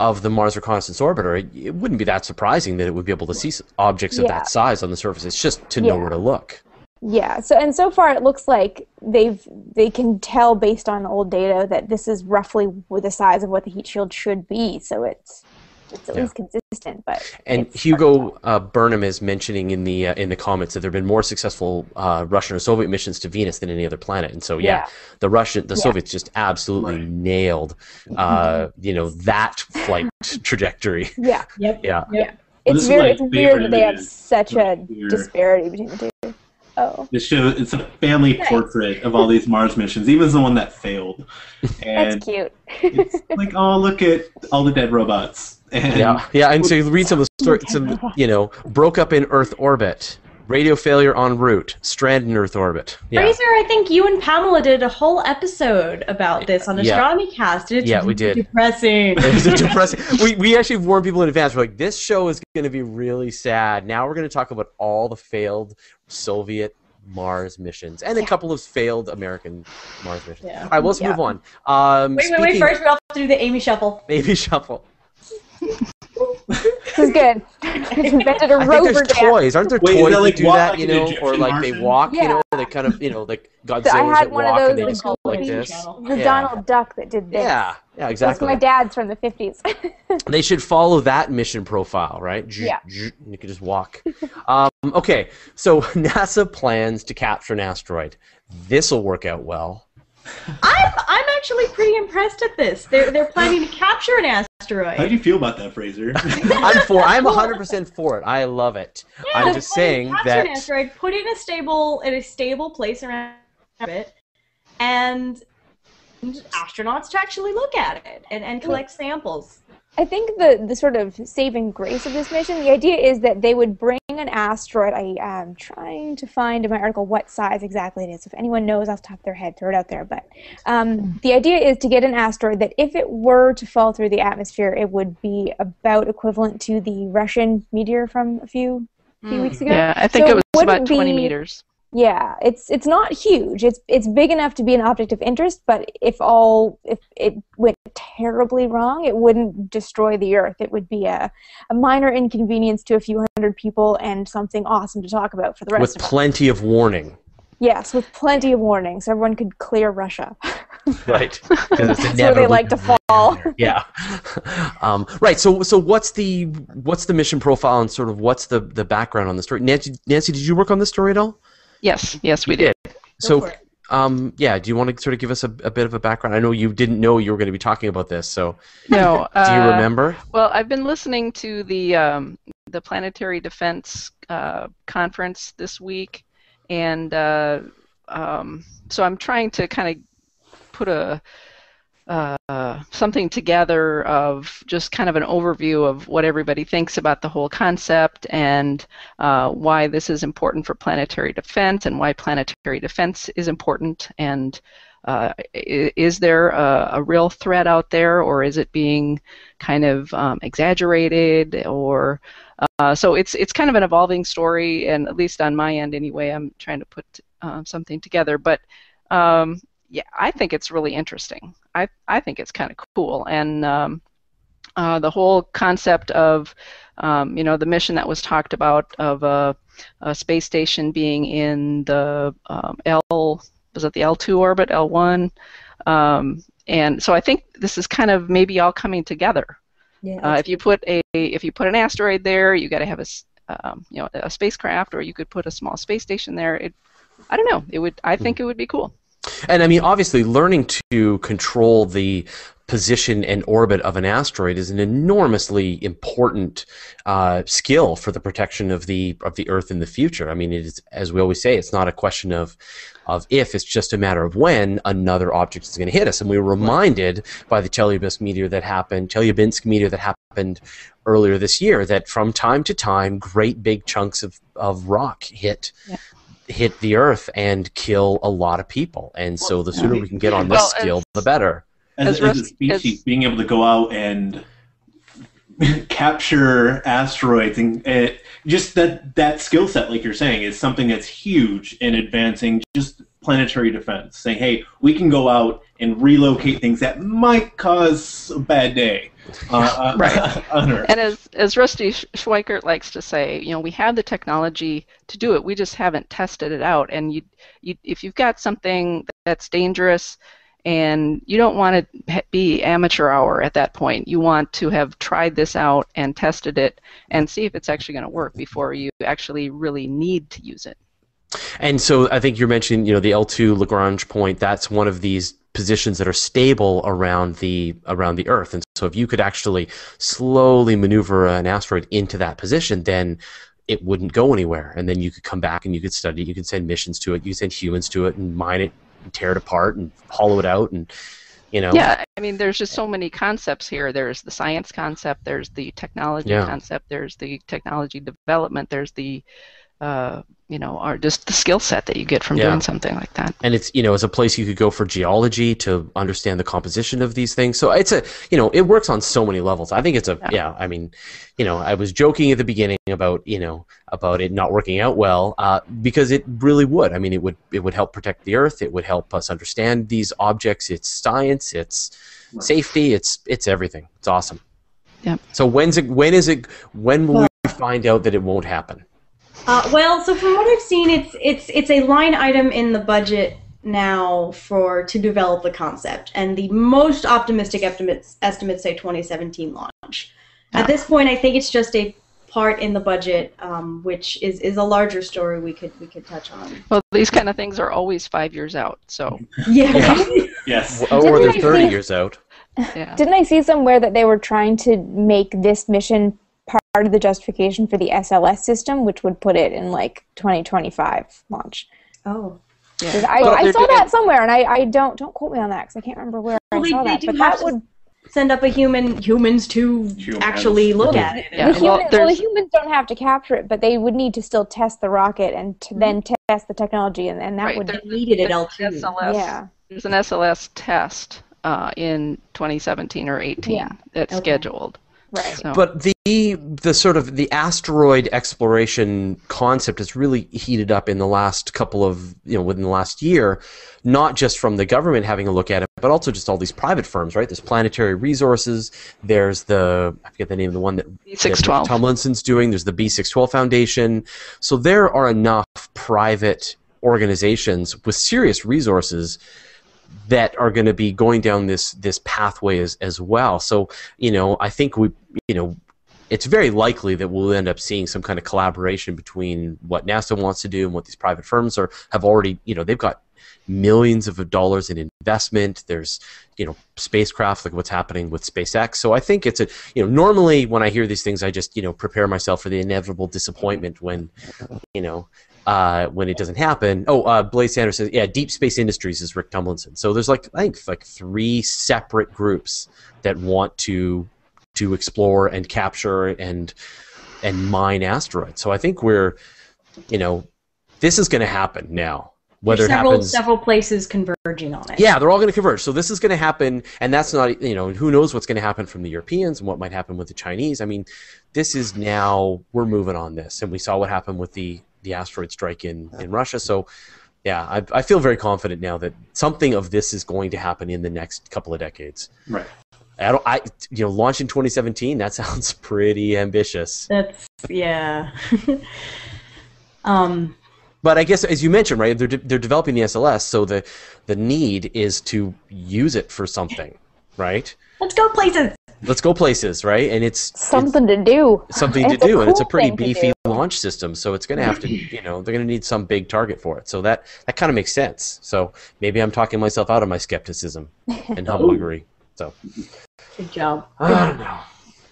of the Mars Reconnaissance Orbiter, it, it wouldn't be that surprising that it would be able to see s- objects of Yeah. that size on the surface. It's just to know where to look. Yeah. So and so far, it looks like they've they can tell based on old data that this is roughly the size of what the heat shield should be. So it's it's at Yeah. least consistent. But And Hugo uh, Burnham is mentioning in the uh, in the comments that there have been more successful uh, Russian or Soviet missions to Venus than any other planet. And so, yeah, Yeah. the Russian, the Yeah. Soviets just absolutely Right. nailed, uh, you know, that flight trajectory. yeah, Yep. Yeah. Yep. Well, it's this is very my it's weird that they have such a disparity between the two. Oh, This show it's a family Nice. portrait of all these Mars missions, even the one that failed. And that's cute. it's like, oh, look at all the dead robots. And Yeah, yeah, and so you read some of the stories, some you know, broke up in Earth orbit, radio failure en route, stranded in Earth orbit. Yeah, Fraser, I think you and Pamela did a whole episode about this on Yeah. Astronomy Cast. It's Yeah, we did. Depressing. it was depressing. We, we actually warned people in advance. We're like, this show is going to be really sad. Now we're going to talk about all the failed Soviet Mars missions and a couple of failed American Mars missions. Yeah. All right, well, let's Yeah. move on. Um, wait, wait, wait. First, we have to do the Amy Shuffle. Amy shuffle. This is good. invented a I think there's dance. toys. Aren't there Wait, toys that like do that? like You an know, or Egyptian like they Martian? walk. You know, they kind of you know like Godzillas I had that one of those and they that just go like this. The Yeah. Donald Duck that did this. Yeah, yeah, exactly. That's my dad's from the 50s. They should follow that mission profile, right? Yeah. You can just walk. um, okay, so NASA plans to capture an asteroid. This will work out well. I'm I'm actually pretty impressed at this. They're they're planning to capture an asteroid. How do you feel about that, Fraser? I'm for. I'm 100% for it. I love it. Yeah, I'm just planning saying to capture that. an asteroid, put it in a stable in a stable place around it, and astronauts to actually look at it and, and collect samples. I think the, the sort of saving grace of this mission, the idea is that they would bring an asteroid. I am trying to find in my article what size exactly it is. If anyone knows off the top of their head, throw it out there. But um, the idea is to get an asteroid that, if it were to fall through the atmosphere, it would be about equivalent to the Russian meteor from a few few weeks ago. Yeah, I think So it was about 20 be- meters. Yeah, it's it's not huge. It's it's big enough to be an object of interest, but if all if it went terribly wrong, it wouldn't destroy the Earth. It would be a, a minor inconvenience to a few hundred people and something awesome to talk about for the rest With of us. plenty of warning. Yes, with plenty of warning, so everyone could clear Russia. Right. 'Cause it's That's where they like to fall. yeah. Um, right. So, so what's the what's the mission profile and sort of what's the the background on the story? Nancy, Nancy, did you work on this story at all? Yes, yes, we did. Go So, um, yeah. Do you want to sort of give us a, a bit of a background? I know you didn't know you were going to be talking about this, so No. do you uh, remember? Well, I've been listening to the um, the Planetary Defense uh, conference this week, and uh, um, so I'm trying to kind of put a uh, something together of just kind of an overview of what everybody thinks about the whole concept and uh, why this is important for planetary defense and why planetary defense is important and uh, is there a, a real threat out there or is it being kind of um, exaggerated or uh, so it's it's kind of an evolving story and at least on my end anyway I'm trying to put uh, something together. But um, yeah I think it's really interesting I, I think it's kind of cool and um, uh, the whole concept of um, you know the mission that was talked about of a, a space station being in the um, L was it the L2 orbit L1 um, and so I think this is kind of maybe all coming together Yeah. uh, if you put a if you put an asteroid there, you got to have a um, you know a spacecraft, or you could put a small space station there. It, I don't know. It would. I think it would be cool. And I mean, obviously, learning to control the position and orbit of an asteroid is an enormously important uh, skill for the protection of the of the Earth in the future. I mean, it is, as we always say, it's not a question of of if; it's just a matter of when another object is going to hit us. And we were reminded by the Chelyabinsk meteor that happened, Chelyabinsk meteor that happened earlier this year, that from time to time, great big chunks of, of rock hit Yeah. Hit the earth and kill a lot of people. And so the sooner we can get on this Well, skill, the better. as, As as a species, as- being able to go out and capture asteroids and uh, just that that skill set, like you're saying, is something that's huge in advancing just planetary defense. Saying, hey, we can go out and relocate things that might cause a bad day uh, Right. on Earth. And as as Rusty Schweickart likes to say, you know, we have the technology to do it. We just haven't tested it out. And you, you if you've got something that's dangerous and you don't want to be amateur hour at that point. You want to have tried this out and tested it and see if it's actually going to work before you actually really need to use it. And so I think you're mentioning, you know, the L2 Lagrange point. That's one of these positions that are stable around the around the Earth. And so if you could actually slowly maneuver an asteroid into that position, then it wouldn't go anywhere. And then you could come back and you could study. it. You could send missions to it. You could send humans to it and mine it and tear it apart and hollow it out and you know. Yeah, I mean, there's just so many concepts here. There's the science concept. There's the technology Yeah. concept. There's the technology development. There's the uh, you know, are just the skill set that you get from Yeah. doing something like that. and it's you know it's a place you could go for geology to understand the composition of these things. So it's a you know it works on so many levels. I think it's a Yeah. yeah, i mean you know i was joking at the beginning about you know about it not working out well uh, because it really would. I mean it would it would help protect the earth. It would help us understand these objects. It's science. It's safety. It's it's everything. It's awesome. Yep. so when's it when is it when will we find out that it won't happen Uh, well, so from what I've seen, it's it's it's a line item in the budget now for to develop the concept, and the most optimistic estimates estimates say 2017 launch. At this point, I think it's just a part in the budget, um, which is, is a larger story we could we could touch on. Well, these kind of things are always five years out. So Yeah. Yes. or they're I 30 see- years out yeah. Didn't I see somewhere that they were trying to make this mission part of the justification for the SLS system, which would put it in like 2025 launch? oh. 'Cause I, Well, I saw doing- that somewhere, and I, I don't don't quote me on that because I can't remember where Well, I saw they that. do But have that would Send up a human humans to Humans. actually look at it. Yeah, the, well, human, well, the humans don't have to capture it, but they would need to still test the rocket and to then test the technology, and, and that Right, would there- Needed at L2. SLS, yeah. There's an SLS test uh, in 2017 or 18 Yeah. that's Okay. scheduled. Right. So, But the the sort of the asteroid exploration concept has really heated up in the last couple of you know within the last year, not just from the government having a look at it, but also just all these private firms, right? There's Planetary Resources. There's the I forget the name of the one that B612. that Tumlinson's doing. There's the B612 Foundation. So there are enough private organizations with serious resources that are going to be going down this this pathway as as well. So you know, I think we you know. It's very likely that we'll end up seeing some kind of collaboration between what NASA wants to do and what these private firms are have already, you know, they've got millions of dollars in investment. There's, you know, spacecraft like what's happening with SpaceX. So I think it's a, you know, normally when I hear these things, I just, you know, prepare myself for the inevitable disappointment when, you know, uh, when it doesn't happen. Oh, uh, Blaze Sanders says, yeah, Deep Space Industries is Rick Tumlinson. So there's like I think like three separate groups that want to to explore and capture and and mine asteroids. So I think we're, you know, this is going to happen now. Whether There's it several happens, several places converging on it. yeah, they're all going to converge. So this is going to happen, and that's not, you know, who knows what's going to happen from the Europeans and what might happen with the Chinese. I mean, this is now we're moving on this, and we saw what happened with the the asteroid strike in in Russia. So. Yeah, I, I feel very confident now that something of this is going to happen in the next couple of decades. Right. I don't, I, you know, launch in 2017. That sounds pretty ambitious. That's yeah. um, But I guess, as you mentioned, right, they're, de- they're developing the SLS, so the the need is to use it for something, right? Let's go places. Let's go places, right? And it's it's Something to do. something to It's a do, and it's a pretty beefy launch system. So it's going to have to, you know, they're going to need some big target for it. So that that kind of makes sense. So maybe I'm talking myself out of my skepticism and humbuggery. So Good job. I don't know.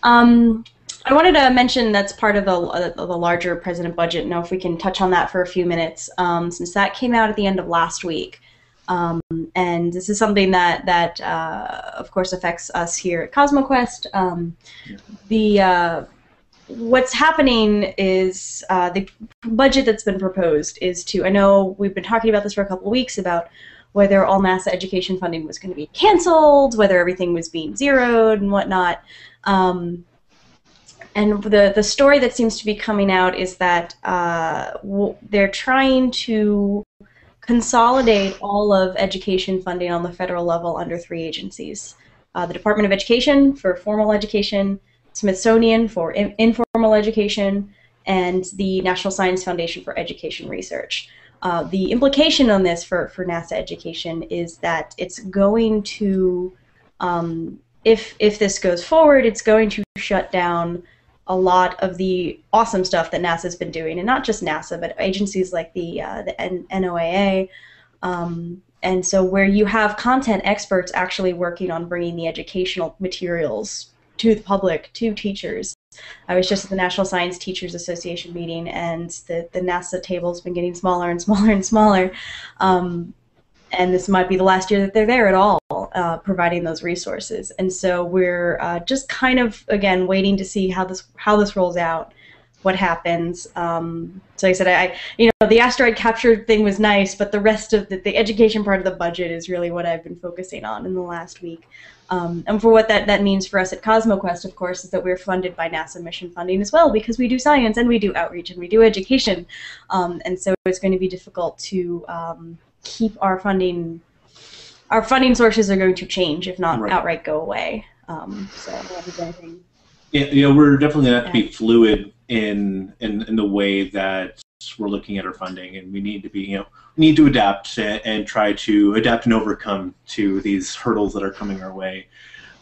Um, I wanted to mention that's part of the uh, the larger president budget. Know if we can touch on that for a few minutes, um, since that came out at the end of last week, um, and this is something that that uh, of course affects us here at CosmoQuest. Um, the uh, what's happening is uh, the budget that's been proposed is to. I know we've been talking about this for a couple of weeks about whether all NASA education funding was going to be canceled, whether everything was being zeroed and whatnot. Um, and the the story that seems to be coming out is that uh, they're trying to consolidate all of education funding on the federal level under three agencies: uh, the Department of Education for formal education, Smithsonian for in- informal education, and the National Science Foundation for Education Research. uh, the implication on this for, for NASA education is that it's going to, um, if if this goes forward, it's going to shut down a lot of the awesome stuff that NASA's been doing, and not just NASA, but agencies like the uh, the N- NOAA. Um, and so, where you have content experts actually working on bringing the educational materials to the public, to teachers, I was just at the National Science Teachers Association meeting, and the, the NASA table's been getting smaller and smaller and smaller. Um, and this might be the last year that they're there at all, uh, providing those resources. And so we're uh, just kind of again waiting to see how this how this rolls out, what happens. Um, so like I said, I you know the asteroid capture thing was nice, but the rest of the, the education part of the budget is really what I've been focusing on in the last week. Um, and for what that, that means for us at CosmoQuest, of course, is that we're funded by NASA mission funding as well because we do science and we do outreach and we do education. Um, and so it's going to be difficult to um, keep our funding. Our funding sources are going to change, if not Right. outright go away. Um, so, if. Yeah, you know, we're definitely gonna have to be fluid in in, in the way that we're looking at our funding, and we need to be, you know, we need to adapt and, and try to adapt and overcome to these hurdles that are coming our way.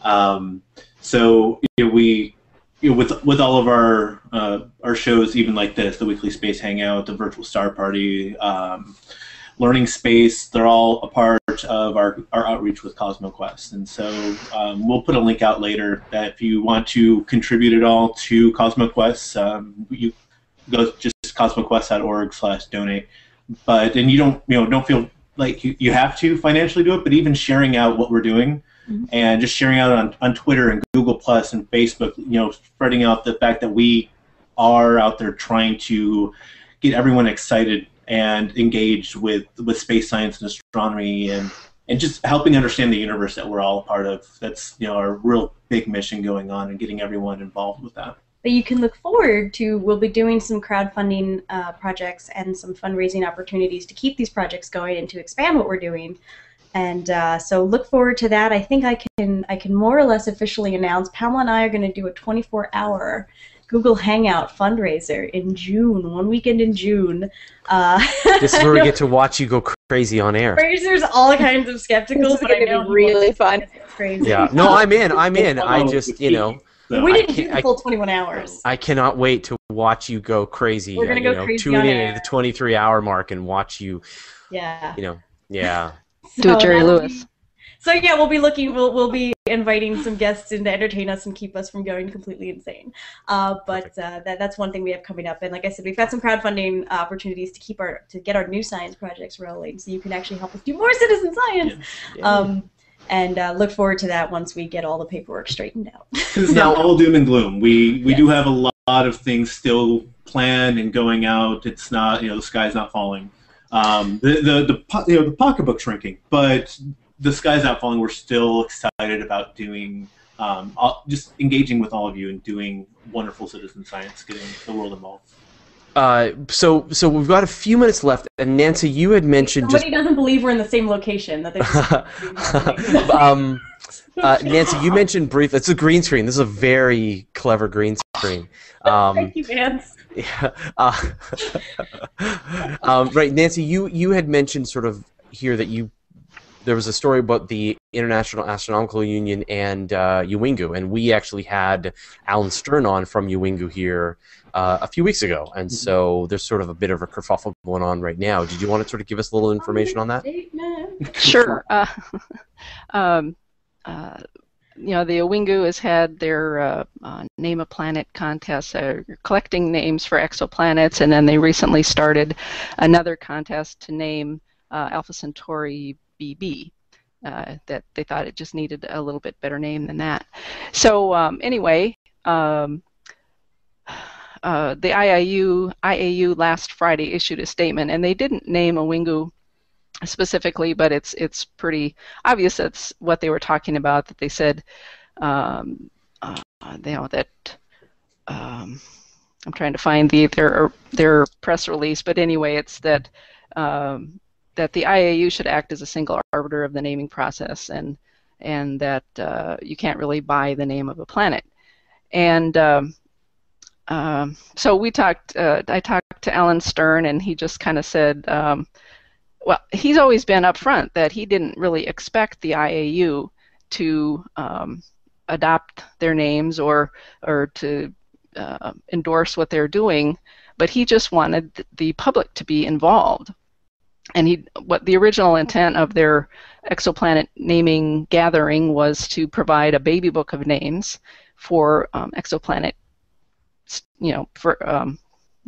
Um, so you know, we, you know, with with all of our uh, our shows, even like this, the weekly space hangout, the virtual star party. Um, Learning Space, they're all a part of our, our outreach with CosmoQuest. And so um, we'll put a link out later that if you want to contribute at all to CosmoQuest, um, you go just cosmoquest.org slash donate. But, and you don't, you know, don't feel like you, you have to financially do it, but even sharing out what we're doing Mhm. and just sharing out on, on Twitter and Google Plus and Facebook, you know, spreading out the fact that we are out there trying to get everyone excited and engaged with with space science and astronomy and and just helping understand the universe that we're all a part of. That's you know our real big mission going on and getting everyone involved with that. But you can look forward to, we'll be doing some crowdfunding uh, projects and some fundraising opportunities to keep these projects going and to expand what we're doing. And uh, so look forward to that. I think I can I can more or less officially announce Pamela and I are going to do a 24-hour Google Hangout fundraiser in June, one weekend in June. Uh, This is where we get to watch you go crazy on air. There's all kinds of skeptical, This is but I gonna be know really fun. Crazy. Yeah. No, I'm in. I'm in. I just, you know, So we didn't do the full 21 hours. I cannot wait to watch you go crazy. We're gonna you go know, crazy tune on in air. at the 23 hour mark and watch you, Yeah. you know, yeah. Do it, Jerry that'll Lewis. So yeah, we'll be looking. We'll we'll be inviting some guests in to entertain us and keep us from going completely insane. Uh, but uh, that that's one thing we have coming up. And like I said, we've got some crowdfunding uh, opportunities to keep our to get our new science projects rolling. So you can actually help us do more citizen science. Yeah. Um, and uh, look forward to that once we get all the paperwork straightened out. it's not all doom and gloom. We we do have a lot of things still planned and going out. It's not you know the sky's not falling. Um, the the the you know the pocketbook shrinking, but the sky's not falling. We're still excited about doing um, all, just engaging with all of you and doing wonderful citizen science, getting the world involved. Uh, so, so we've got a few minutes left, and Nancy, you had mentioned just Somebody doesn't believe we're in the same location. That they um, uh, Nancy, you mentioned brief. It's a green screen. This is a very clever green screen. Um, Thank you, Vance. yeah, uh, um, right, Nancy, you you had mentioned sort of here that you there was a story about the International Astronomical Union and uh, Uwingu, and we actually had Alan Stern on from Uwingu here uh, a few weeks ago, and so there's sort of a bit of a kerfuffle going on right now. Did you want to sort of give us a little information on that? Sure. Uh, um, uh, you know, the Uwingu has had their uh, uh, name a planet contest, uh, collecting names for exoplanets, and then they recently started another contest to name uh, Alpha Centauri Uh, that they thought it just needed a little bit better name than that. So um, anyway, um, uh, the IIU IAU last Friday issued a statement, and they didn't name Uwingu specifically, but it's it's pretty obvious that's what they were talking about. That they said, um, uh, you know, that um, I'm trying to find the their their press release, but anyway, it's that um, that the IAU should act as a single arbiter of the naming process, and and that uh, you can't really buy the name of a planet, and um, um, so we talked. Uh, I talked to Alan Stern, and he just kind of said, um, well, he's always been upfront that he didn't really expect the IAU to um, adopt their names or or to uh, endorse what they're doing, but he just wanted the public to be involved. And he, what the original intent of their exoplanet naming gathering was to provide a baby book of names for um, exoplanet, you know, for um,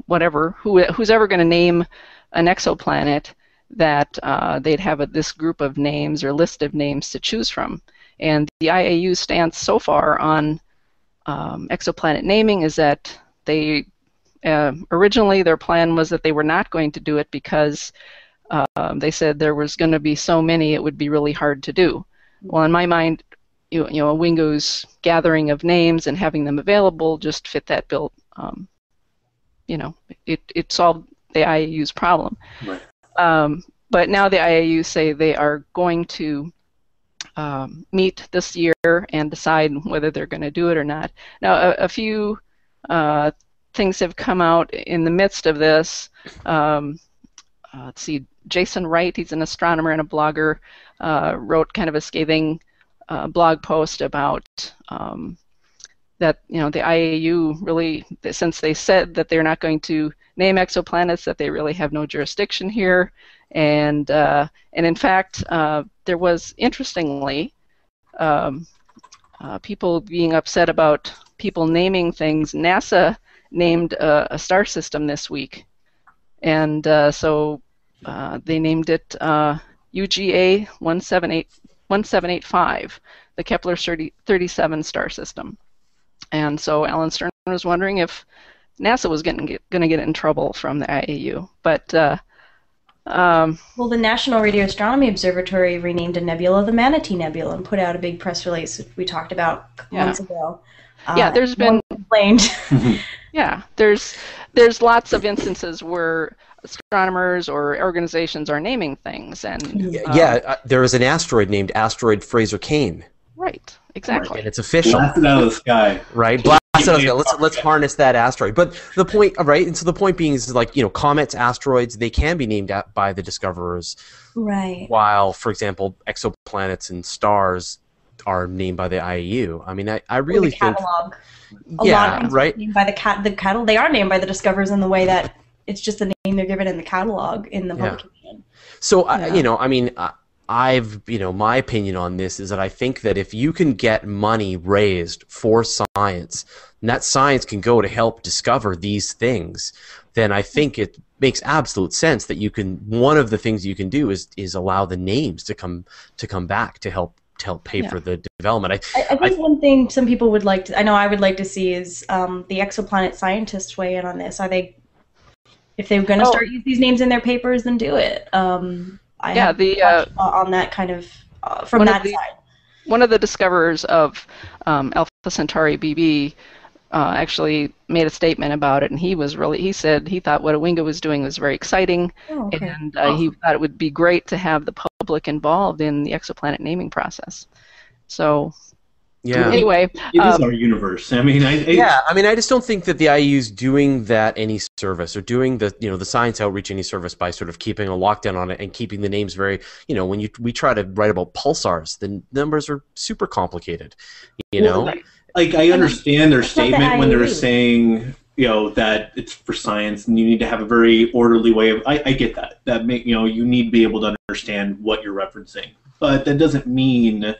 whatever who who's ever going to name an exoplanet that uh, they'd have a, this group of names or list of names to choose from. And the IAU stance so far on um, exoplanet naming is that they uh, originally their plan was that they were not going to do it because uh, they said there was going to be so many it would be really hard to do. Well, in my mind, you, you know, Uwingu's gathering of names and having them available just fit that bill. Um, you know, it, it solved the IAU's problem. Right. Um, but now the IAU say they are going to um, meet this year and decide whether they're going to do it or not. Now, a, a few uh, things have come out in the midst of this. Um, uh, let's see, Jason Wright, he's an astronomer and a blogger, uh, wrote kind of a scathing uh, blog post about um, that you know the IAU really, since they said that they're not going to name exoplanets, that they really have no jurisdiction here, and uh, and in fact, uh, there was interestingly um, uh, people being upset about people naming things. NASA named a, a star system this week, and uh, so uh, they named it UGA 178 1785, the Kepler 30, 37 star system. And so Alan Stern was wondering if NASA was getting going to get in trouble from the IAU, but uh, um, well, the National Radio Astronomy Observatory renamed a nebula the Manatee Nebula and put out a big press release we talked about Yeah. months ago. Yeah, Uh, there's no one been- complained. yeah, there's there's lots of instances where astronomers or organizations are naming things, and uh, yeah, uh, there is an asteroid named asteroid Fraser Cain, right, exactly. and it's official. Blast it out of the sky. right? Blast it out of the sky. Let's let's harness that asteroid. But the point, right? And so the point being is like you know, comets, asteroids, they can be named by the discoverers, right. while, for example, exoplanets and stars are named by the IAU. I mean, I, I really the think, catalog. A lot yeah, of things right. named by the cat the cattle they are named by the discoverers in the way that it's just the name they're given in the catalog in the Yeah. publication. So I you know, I mean, I, I've you know, my opinion on this is that I think that if you can get money raised for science, and that science can go to help discover these things, then I think it makes absolute sense that you can. One of the things you can do is is allow the names to come to come back to help to help pay Yeah. for the development. I, I, I think one thing some people would like to, I know I would like to see is um, the exoplanet scientists weigh in on this. Are they, if they're going to Oh. start use these names in their papers, then do it. Um, I Yeah, the, uh, on that kind of uh, from that the- side. One of the discoverers of um, Alpha Centauri BB uh, actually made a statement about it, and he was really he said he thought what Uwingu was doing was very exciting, Oh, okay. and uh, he thought it would be great to have the public involved in the exoplanet naming process. So yeah. anyway, It is um, our universe. I mean, I, I Yeah, I mean, I just don't think that the IU's doing that any service or doing the you know the science outreach any service by sort of keeping a lockdown on it and keeping the names very you know when you we try to write about pulsars the numbers are super complicated, you Well, know. like I understand their It's not the statement when they're saying you know that it's for science and you need to have a very orderly way of I, I get that. That make you know you need to be able to understand what you're referencing. But that doesn't mean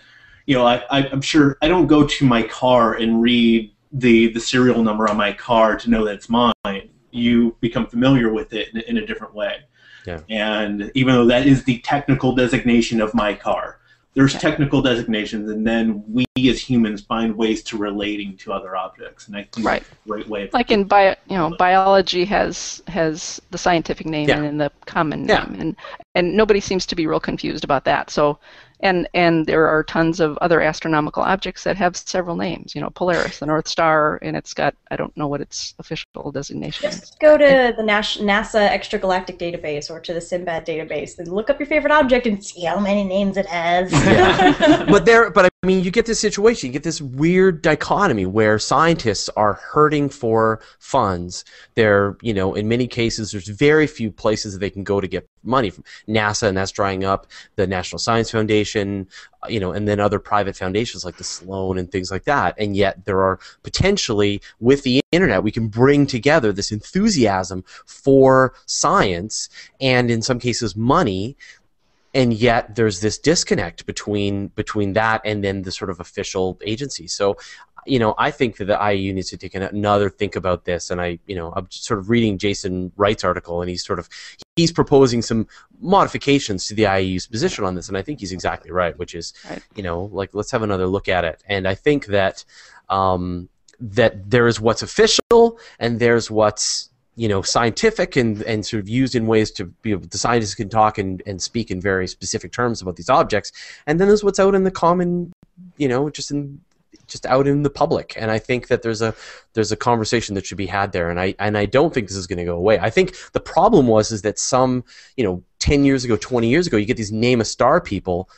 you know I, I I'm sure I don't go to my car and read the the serial number on my car to know that it's mine. You become familiar with it in, in a different way. Yeah. and even though that is the technical designation of my car there's technical designations and then we as humans find ways to relating to other objects and i think Right. that's a great way of like in bio, you know, biology has has the scientific name Yeah. and then the common Yeah. name, and and nobody seems to be real confused about that. So, and and there are tons of other astronomical objects that have several names. You know, Polaris, the North Star, and it's got I don't know what its official designation is. Just go to the Nas- NASA Extragalactic Database or to the SIMBAD database and look up your favorite object and see how many names it has. Yeah. but there, but I mean, you get this situation, you get this weird dichotomy where scientists are hurting for funds. They're, you know, in many cases, there's very few places that they can go to get money from NASA, and that's drying up. The National Science Foundation, uh, you know, and then other private foundations like the Sloan and things like that. And yet, there are potentially with the internet, we can bring together this enthusiasm for science and, in some cases, money and yet there's this disconnect between between that and then the sort of official agency. So, you know, I think that the IAU needs to take another think about this. And I, you know, I'm sort of reading Jason Wright's article, and he's sort of he's proposing some modifications to the IAU's position on this, and I think he's exactly right, which is, Right. you know, like let's have another look at it. And I think that. Um, that there is what's official and there's what's you know scientific and, and sort of used in ways to be able the scientists can talk and, and speak in very specific terms about these objects. And then there's what's out in the common you know just in just out in the public. And i think that there's a there's a conversation that should be had there. And i and i don't think this is going to go away. I think the problem was is that some you know 10 years ago 20 years ago you get these name a star people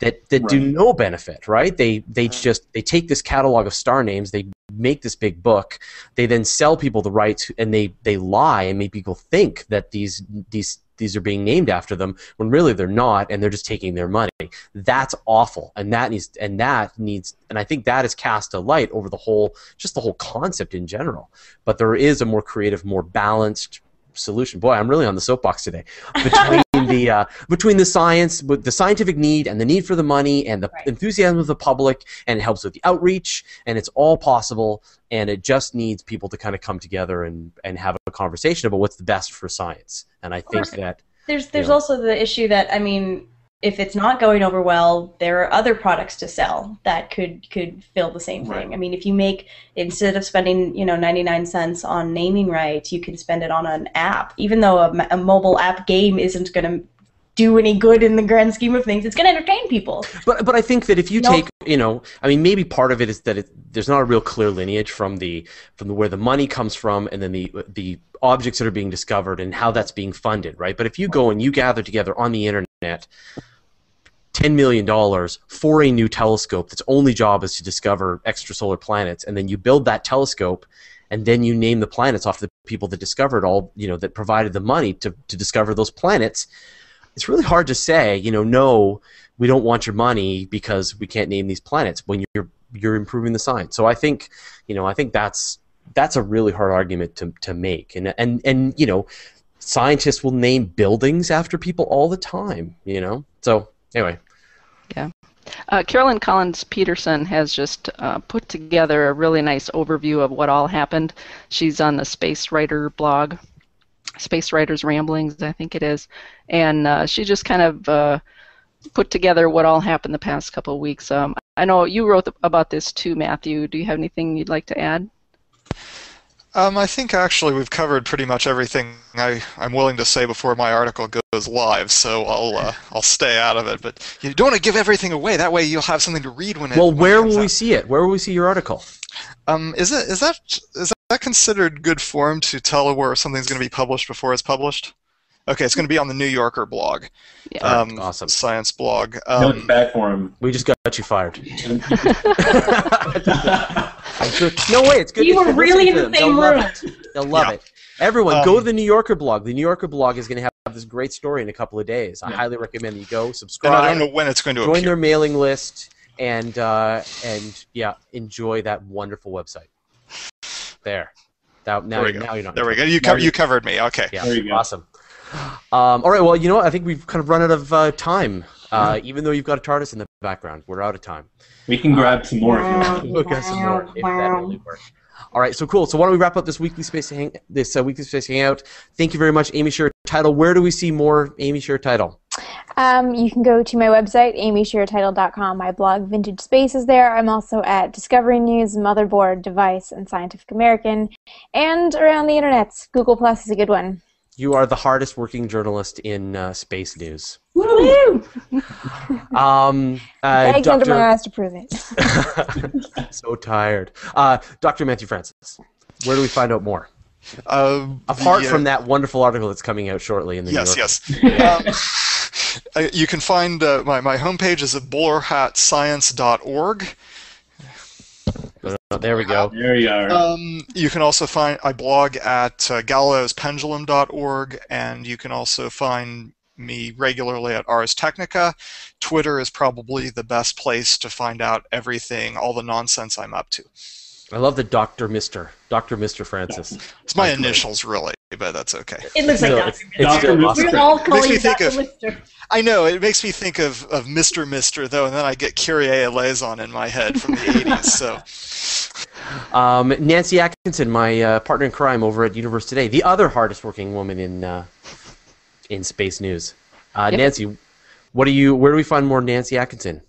that that do no benefit right? They they just they take this catalog of star names they make this big book they then sell people the rights and they they lie and make people think that these these these are being named after them when really they're not and they're just taking their money. That's awful and that needs and that needs and i think that has cast a light over the whole just the whole concept in general. But there is a more creative more balanced solution. Boy i'm really on the soapbox today. Between the uh, between the science the scientific need and the need for the money and the Right. enthusiasm of the public and it helps with the outreach and it's all possible and it just needs people to kind of come together and and have a conversation about what's the best for science and i think that There's there's Yeah. also the issue that I mean, if it's not going over well, there are other products to sell that could could fill the same thing. Right. I mean, if you make instead of spending you know 99 cents on naming rights, you can spend it on an app. Even though a, a mobile app game isn't going to do any good in the grand scheme of things, it's going to entertain people. But but I think that if you No. take you know I mean maybe part of it is that it, there's not a real clear lineage from the from the, where the money comes from and then the the objects that are being discovered and how that's being funded right. But if you go and you gather together on the internet. $10 million for a new telescope. That's only job is to discover extrasolar planets and then you build that telescope and then you name the planets off the people that discovered all you know that provided the money to, to discover those planets. It's really hard to say you know no we don't want your money because we can't name these planets when you're you're improving the science. So i think you know i think that's that's a really hard argument to, to make. And and and you know scientists will name buildings after people all the time you know? So anyway Uh, Carolyn Collins Petersen has just uh, put together a really nice overview of what all happened. She's on the Space Writer blog, Space Writers Ramblings, I think it is, and uh, she just kind of uh, put together what all happened the past couple of weeks. Um, I know you wrote about this too, Matthew. Do you have anything you'd like to add? Um, I think actually we've covered pretty much everything I, I'm willing to say before my article goes live, so I'll uh, I'll stay out of it. But you don't want to give everything away. That way you'll have something to read when it. well when it where comes will we out. see it where will we see your article Um, is it is that is that considered good form to tell where something's going to be published before it's published? Okay, it's going to be on the New Yorker blog, Yeah. um, awesome. science blog. no, it's Um, bad for him. we just got you fired no way it's good You were really in the them. same They'll love room. it. They'll love Yeah. it. Everyone, go Um, to the New Yorker blog. The New Yorker blog is going to have this great story in a couple of days. I Yeah. highly recommend that you go and subscribe, I don't know when it's going to join appear. their mailing list, and uh, and yeah, enjoy that wonderful website. There. Now, now, There we you're- go. now you're not. There we go. You co- you covered me. Okay. Yeah, There you go. awesome. Um, all right, well, you know what? I think we've kind of run out of uh, time. Uh, even though you've got a TARDIS in the background, we're out of time. We can grab some more if you want. We'll get some more if that really works. All right, so cool. So why don't we wrap up this weekly space hang this uh, weekly space hangout? Thank you very much, Amy Shira Teitel. Where do we see more Amy Shira Teitel? Um, you can go to my website, amyshirateitel.com. My blog, Vintage Space, is there. I'm also at Discovery News, Motherboard, Device, and Scientific American, and around the internet. Google Plus is a good one. You are the hardest working journalist in uh, space news. Woo! Um, uh, Bags under my eyes to prove it. so tired. Uh, Dr. Matthew Francis, where do we find out more? Um, Apart the, uh, from that wonderful article that's coming out shortly in the yes, New Yorker. yes. Um, uh, you can find uh, my my homepage is at bowlerhatscience.org. Oh, there we go. There you are. Um, you can also find I blog at uh, galileospendulum.org, and you can also find me regularly at Ars Technica. Twitter is probably the best place to find out everything, all the nonsense I'm up to. I love the Doctor Mister, Doctor Mister Francis. It's my That's great. initials, really, but that's okay. It looks like Still, Dr. it's, it's Dr. Mister. awesome. All call Makes me think Dr. of- Lister. I know it makes me think of, of Mr. Mister though, and then I get Kyrie Eleison in my head from the '80s. So Um, Nancy Atkinson, my uh, partner in crime over at Universe Today, the other hardest working woman in uh, in space news. Uh, Yep. Nancy, what do you? Where do we find more Nancy Atkinson?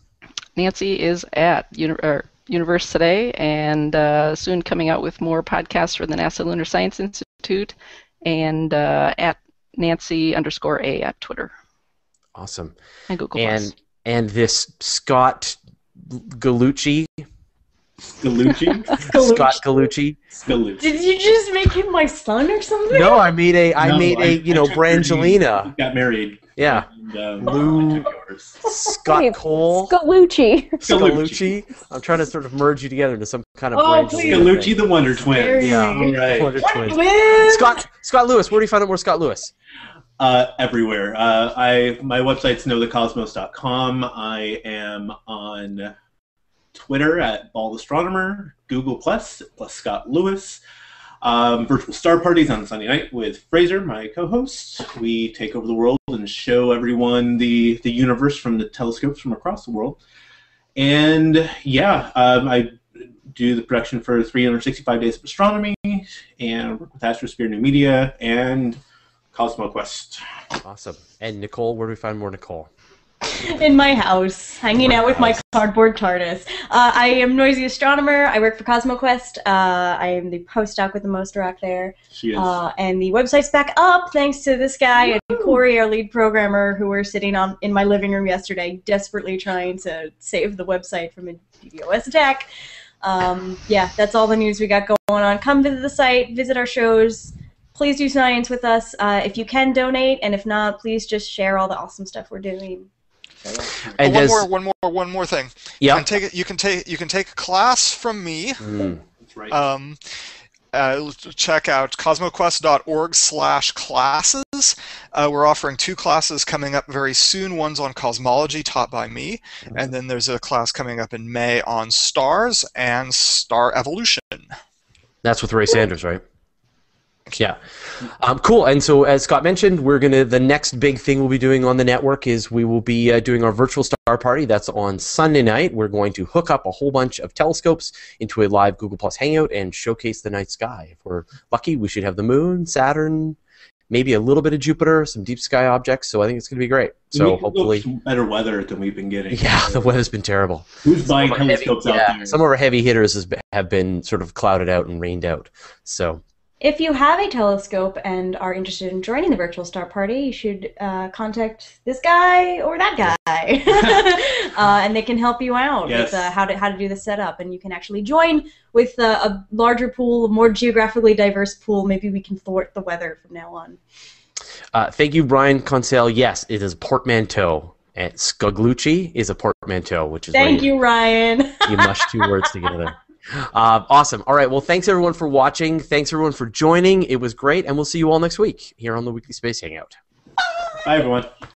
Nancy is at uni- or Universe Today and uh, soon coming out with more podcasts for the NASA Lunar Science Institute and uh, at Nancy underscore A at Twitter Awesome. and Google and Plus. and this Scott Galucci, Galucci? Scott Galucci. Galucci. Did you just make him my son or something? No, I made a I No, made a you know took Brangelina. Got married. Yeah, And, um, Lou- I took. Scott Wait, Cole. Scallucci. Galucci. I'm trying to sort of merge you together into some kind of Oh, Brangelina please. Galucci thing. the Wonder Twin. Very Yeah. All right. Wonder Twins. Twins. Scott Scott Lewis. Where do you find out more Scott Lewis? Uh, everywhere. Uh, I my website's knowthecosmos.com. I am on Twitter at Bald Astronomer, Google Plus plus Scott Lewis. Um, virtual star parties on Sunday night with Fraser, my co-host. We take over the world and show everyone the the universe from the telescopes from across the world. And yeah, um, I do the production for 365 Days of Astronomy and work with Astrosphere New Media and CosmoQuest. Awesome. And Nicole, where do we find more Nicole? In my house, hanging out with my cardboard TARDIS. Uh, I am Noisy Astronomer. I work for CosmoQuest. Uh, I am the postdoc with the most rock there. She is. Uh, and the website's back up thanks to this guy and Corey, our lead programmer, who were sitting on in my living room yesterday, desperately trying to save the website from a DDoS attack. Um, yeah, that's all the news we got going on. Come visit the site, visit our shows. Please do science with us. Uh, if you can donate, and if not, please just share all the awesome stuff we're doing. So, yeah. And one does more, one more, one more thing. yeah. You can take. You can take. You can take a class from me. Mm. That's right. Um, uh, check out cosmoquest.org slash classes. Uh, we're offering two classes coming up very soon. One's on cosmology, taught by me, and then there's a class coming up in May on stars and star evolution. That's with Ray Sanders, right? Yeah. Um, cool. And so, as Scott mentioned, we're gonna the next big thing we'll be doing on the network is we will be uh, doing our virtual star party. That's on Sunday night. We're going to hook up a whole bunch of telescopes into a live Google Plus Hangout and showcase the night sky. If we're lucky, we should have the Moon, Saturn, maybe a little bit of Jupiter, some deep sky objects. So I think it's gonna be great. So hopefully. better weather than we've been getting. Yeah, the weather's been terrible. Who's buying Some of our heavy- telescopes yeah, out there? Some of our heavy hitters has, have been sort of clouded out and rained out. So If you have a telescope and are interested in joining the virtual star party, you should uh, contact this guy or that guy, uh, and they can help you out Yes. with uh, how to how to do the setup. And you can actually join with uh, a larger pool, a more geographically diverse pool. Maybe we can thwart the weather from now on. Uh, thank you, Brian Consell. Yes, it is portmanteau. And Scoglucci is a portmanteau, which is Thank you, Ryan. you mush two words together. Uh, awesome. All right. Well, thanks everyone for watching. Thanks everyone for joining. It was great, and we'll see you all next week here on the Weekly Space Hangout. Bye, everyone.